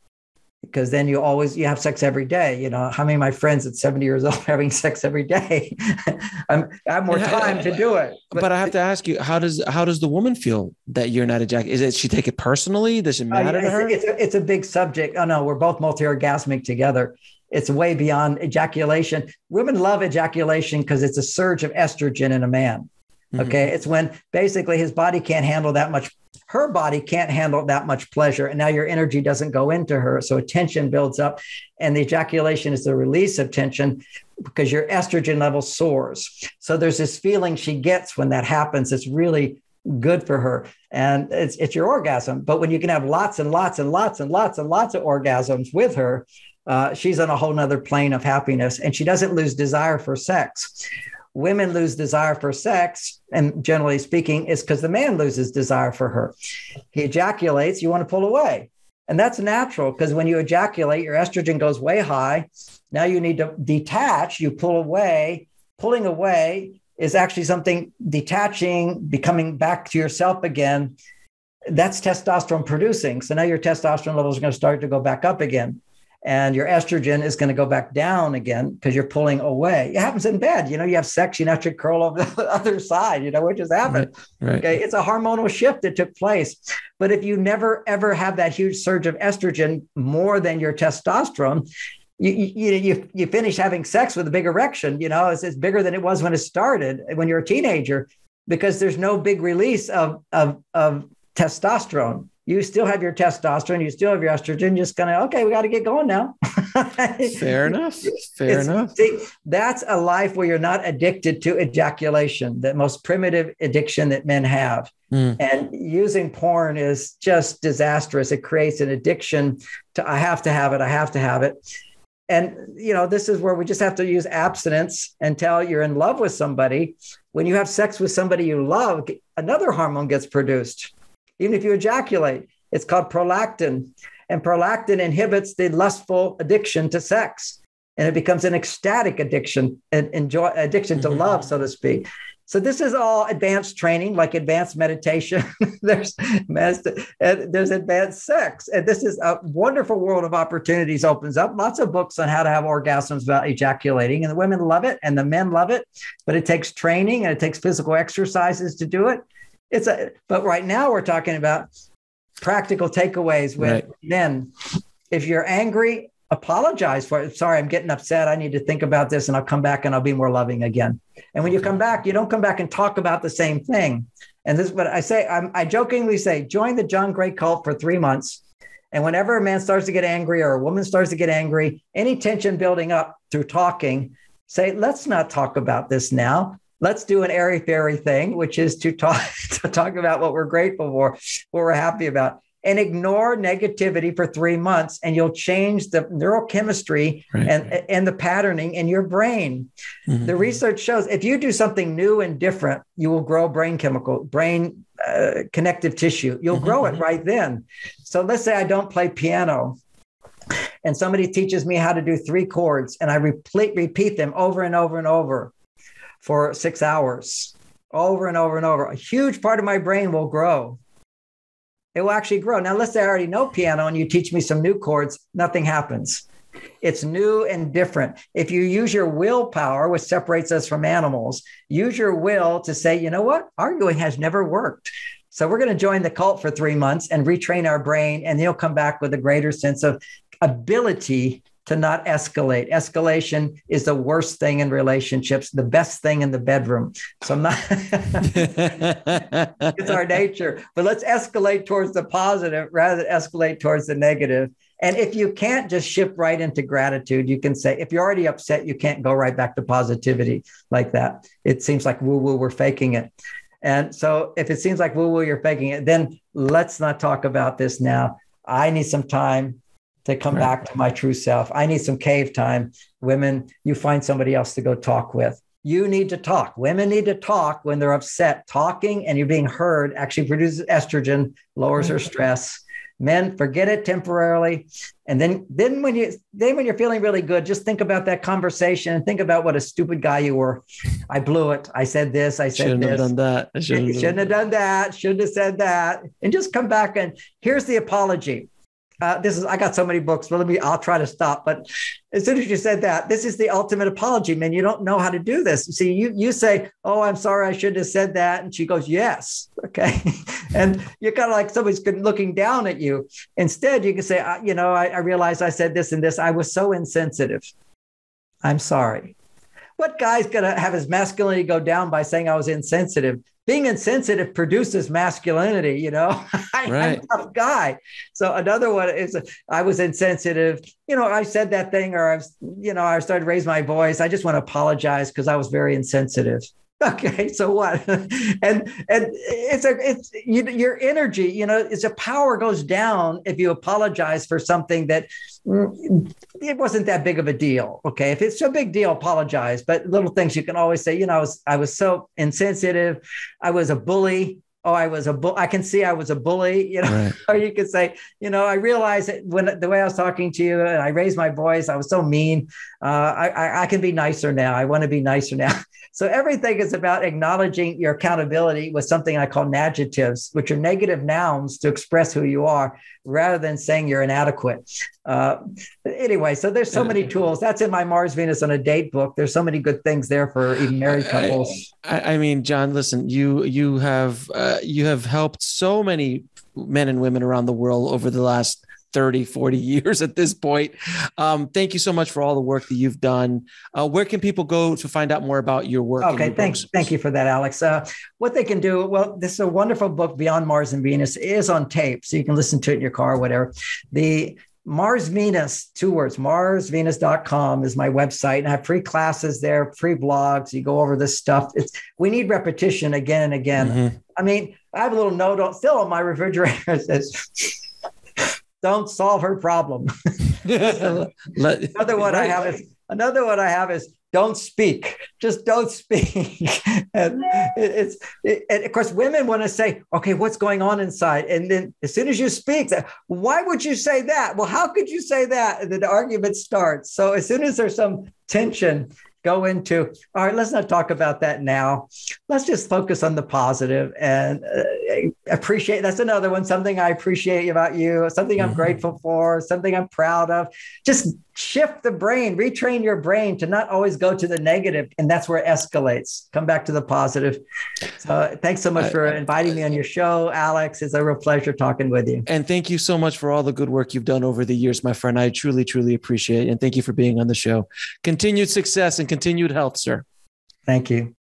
Because then you always you have sex every day. You know, how many of my friends at 70 years old having sex every day? i have more time to do it. But, but, I have to ask you, how does how does the woman feel that you're not ejaculating? Is it she take it personally? Does it matter uh, to her? It's a, it's a big subject. Oh no, we're both multi-orgasmic together it's way beyond ejaculation. Women love ejaculation because it's a surge of estrogen in a man. Mm-hmm. Okay. It's when basically his body can't handle that much her body can't handle that much pleasure. And now your energy doesn't go into her. So tension builds up, and the ejaculation is the release of tension because your estrogen level soars. So there's this feeling she gets when that happens. It's really good for her. And it's, it's your orgasm. But when you can have lots and lots and lots and lots and lots of orgasms with her, uh, she's on a whole nother plane of happiness and she doesn't lose desire for sex. Women lose desire for sex, and generally speaking, is because the man loses desire for her. He ejaculates, you want to pull away. And that's natural because when you ejaculate, your estrogen goes way high. Now you need to detach, you pull away. Pulling away is actually something detaching, becoming back to yourself again. That's testosterone producing. So now your testosterone levels are going to start to go back up again and your estrogen is going to go back down again because you're pulling away. It happens in bed. You know, you have sex, you naturally curl over the other side, you know, which has happened. Right, right. Okay. It's a hormonal shift that took place. But if you never ever have that huge surge of estrogen more than your testosterone, you, you, you, you finish having sex with a big erection, you know, it's, it's bigger than it was when it started when you're a teenager because there's no big release of, of, of testosterone you still have your testosterone, you still have your estrogen, just kind of, okay, we got to get going now. Fair enough. Fair it's, enough. See, that's a life where you're not addicted to ejaculation, the most primitive addiction that men have. Mm. And using porn is just disastrous. It creates an addiction to, I have to have it, I have to have it. And, you know, this is where we just have to use abstinence until you're in love with somebody. When you have sex with somebody you love, another hormone gets produced even if you ejaculate. It's called prolactin. And prolactin inhibits the lustful addiction to sex. And it becomes an ecstatic addiction, an enjoy addiction to mm-hmm. love, so to speak. So this is all advanced training, like advanced meditation. there's there's advanced sex, and this is a wonderful world of opportunities. Opens up lots of books on how to have orgasms without ejaculating, and the women love it, and the men love it. But it takes training and it takes physical exercises to do it it's a but right now we're talking about practical takeaways with right. men. If you're angry apologize for it. Sorry i'm getting upset. I need to think about this and i'll come back and i'll be more loving again. And when you come back you don't come back and talk about the same thing. And this is what i say I'm, i jokingly say join the john gray cult for three months. And whenever a man starts to get angry or a woman starts to get angry any tension building up through talking say let's not talk about this now let's do an airy fairy thing, which is to talk to talk about what we're grateful for, what we're happy about, and ignore negativity for three months, and you'll change the neurochemistry right. and and the patterning in your brain. Mm-hmm. The research shows if you do something new and different, you will grow brain chemical, brain uh, connective tissue. You'll mm-hmm. grow it mm-hmm. right then. So let's say I don't play piano and somebody teaches me how to do three chords and I repeat, repeat them over and over and over for six hours over and over and over. A huge part of my brain will grow. It will actually grow. Now, let's say I already know piano and you teach me some new chords, nothing happens. It's new and different. If you use your willpower, which separates us from animals, use your will to say, you know what? Arguing has never worked. So we're going to join the cult for three months and retrain our brain, and you'll come back with a greater sense of ability to not escalate. Escalation is the worst thing in relationships, the best thing in the bedroom. So I'm not, it's our nature, but let's escalate towards the positive rather than escalate towards the negative. And if you can't just shift right into gratitude, you can say, if you're already upset, you can't go right back to positivity like that. It seems like woo woo, we're faking it. And so if it seems like woo woo, you're faking it, then let's not talk about this now. I need some time to come right. back to my true self. I need some cave time. Women, you find somebody else to go talk with. You need to talk. Women need to talk when they're upset. Talking and you're being heard actually produces estrogen, lowers right. their mm-hmm. stress. Men, forget it temporarily. And then, then when you then when you're feeling really good, just think about that conversation and think about what a stupid guy you were. I blew it. I said this. I said shouldn't this. have done that. I shouldn't, shouldn't have done that. Shouldn't have said that. And just come back and here's the apology uh, this is I got so many books, but let me I'll try to stop. But as soon as you said that, this is the ultimate apology, man. You don't know how to do this. You see, you you say, "Oh, I'm sorry, I shouldn't have said that," and she goes, "Yes." Okay, and you're kind of like somebody's looking down at you. Instead, you can say, I, "You know, I, I realized I said this and this. I was so insensitive. I'm sorry." What guy's gonna have his masculinity go down by saying I was insensitive? Being insensitive produces masculinity, you know. I, right. I'm a tough guy. So another one is I was insensitive. You know, I said that thing or I was, you know, I started to raise my voice. I just want to apologize because I was very insensitive. Okay, so what? and and it's a it's you, your energy. You know, it's a power goes down if you apologize for something that mm, it wasn't that big of a deal. Okay, if it's a big deal, apologize. But little things you can always say. You know, I was I was so insensitive. I was a bully oh, I was a bull. I can see I was a bully, you know, right. or you could say, you know, I realize that when the way I was talking to you and I raised my voice, I was so mean. Uh, I, I, I can be nicer now. I want to be nicer now. So everything is about acknowledging your accountability with something I call adjectives, which are negative nouns to express who you are, rather than saying you're inadequate. Uh, anyway, so there's so many tools. That's in my Mars Venus on a date book. There's so many good things there for even married couples. I, I mean, John, listen, you you have uh, you have helped so many men and women around the world over the last 30, 40 years at this point. Um, thank you so much for all the work that you've done. Uh, where can people go to find out more about your work? Okay, thanks. Thank you for that, Alex. Uh, what they can do, well, this is a wonderful book, Beyond Mars and Venus, is on tape, so you can listen to it in your car or whatever. The Mars Venus, two words, marsvenus.com is my website. And I have free classes there, free blogs. You go over this stuff. It's we need repetition again and again. Mm-hmm. I mean, I have a little note on, still on my refrigerator that says don't solve her problem. another one I have is another one I have is don't speak. Just don't speak. and it's it, and of course women want to say, okay, what's going on inside? And then as soon as you speak, why would you say that? Well, how could you say that? And the argument starts. So as soon as there's some tension, go into all right let's not talk about that now let's just focus on the positive and uh, appreciate that's another one something i appreciate about you something i'm mm-hmm. grateful for something i'm proud of. Just shift the brain retrain your brain to not always go to the negative and that's where it escalates. Come back to the positive. So thanks so much for inviting me on your show alex. It's a real pleasure talking with you. And thank you so much for all the good work you've done over the years my friend. I truly truly appreciate it and thank you for being on the show. Continued success and continued health sir. Thank you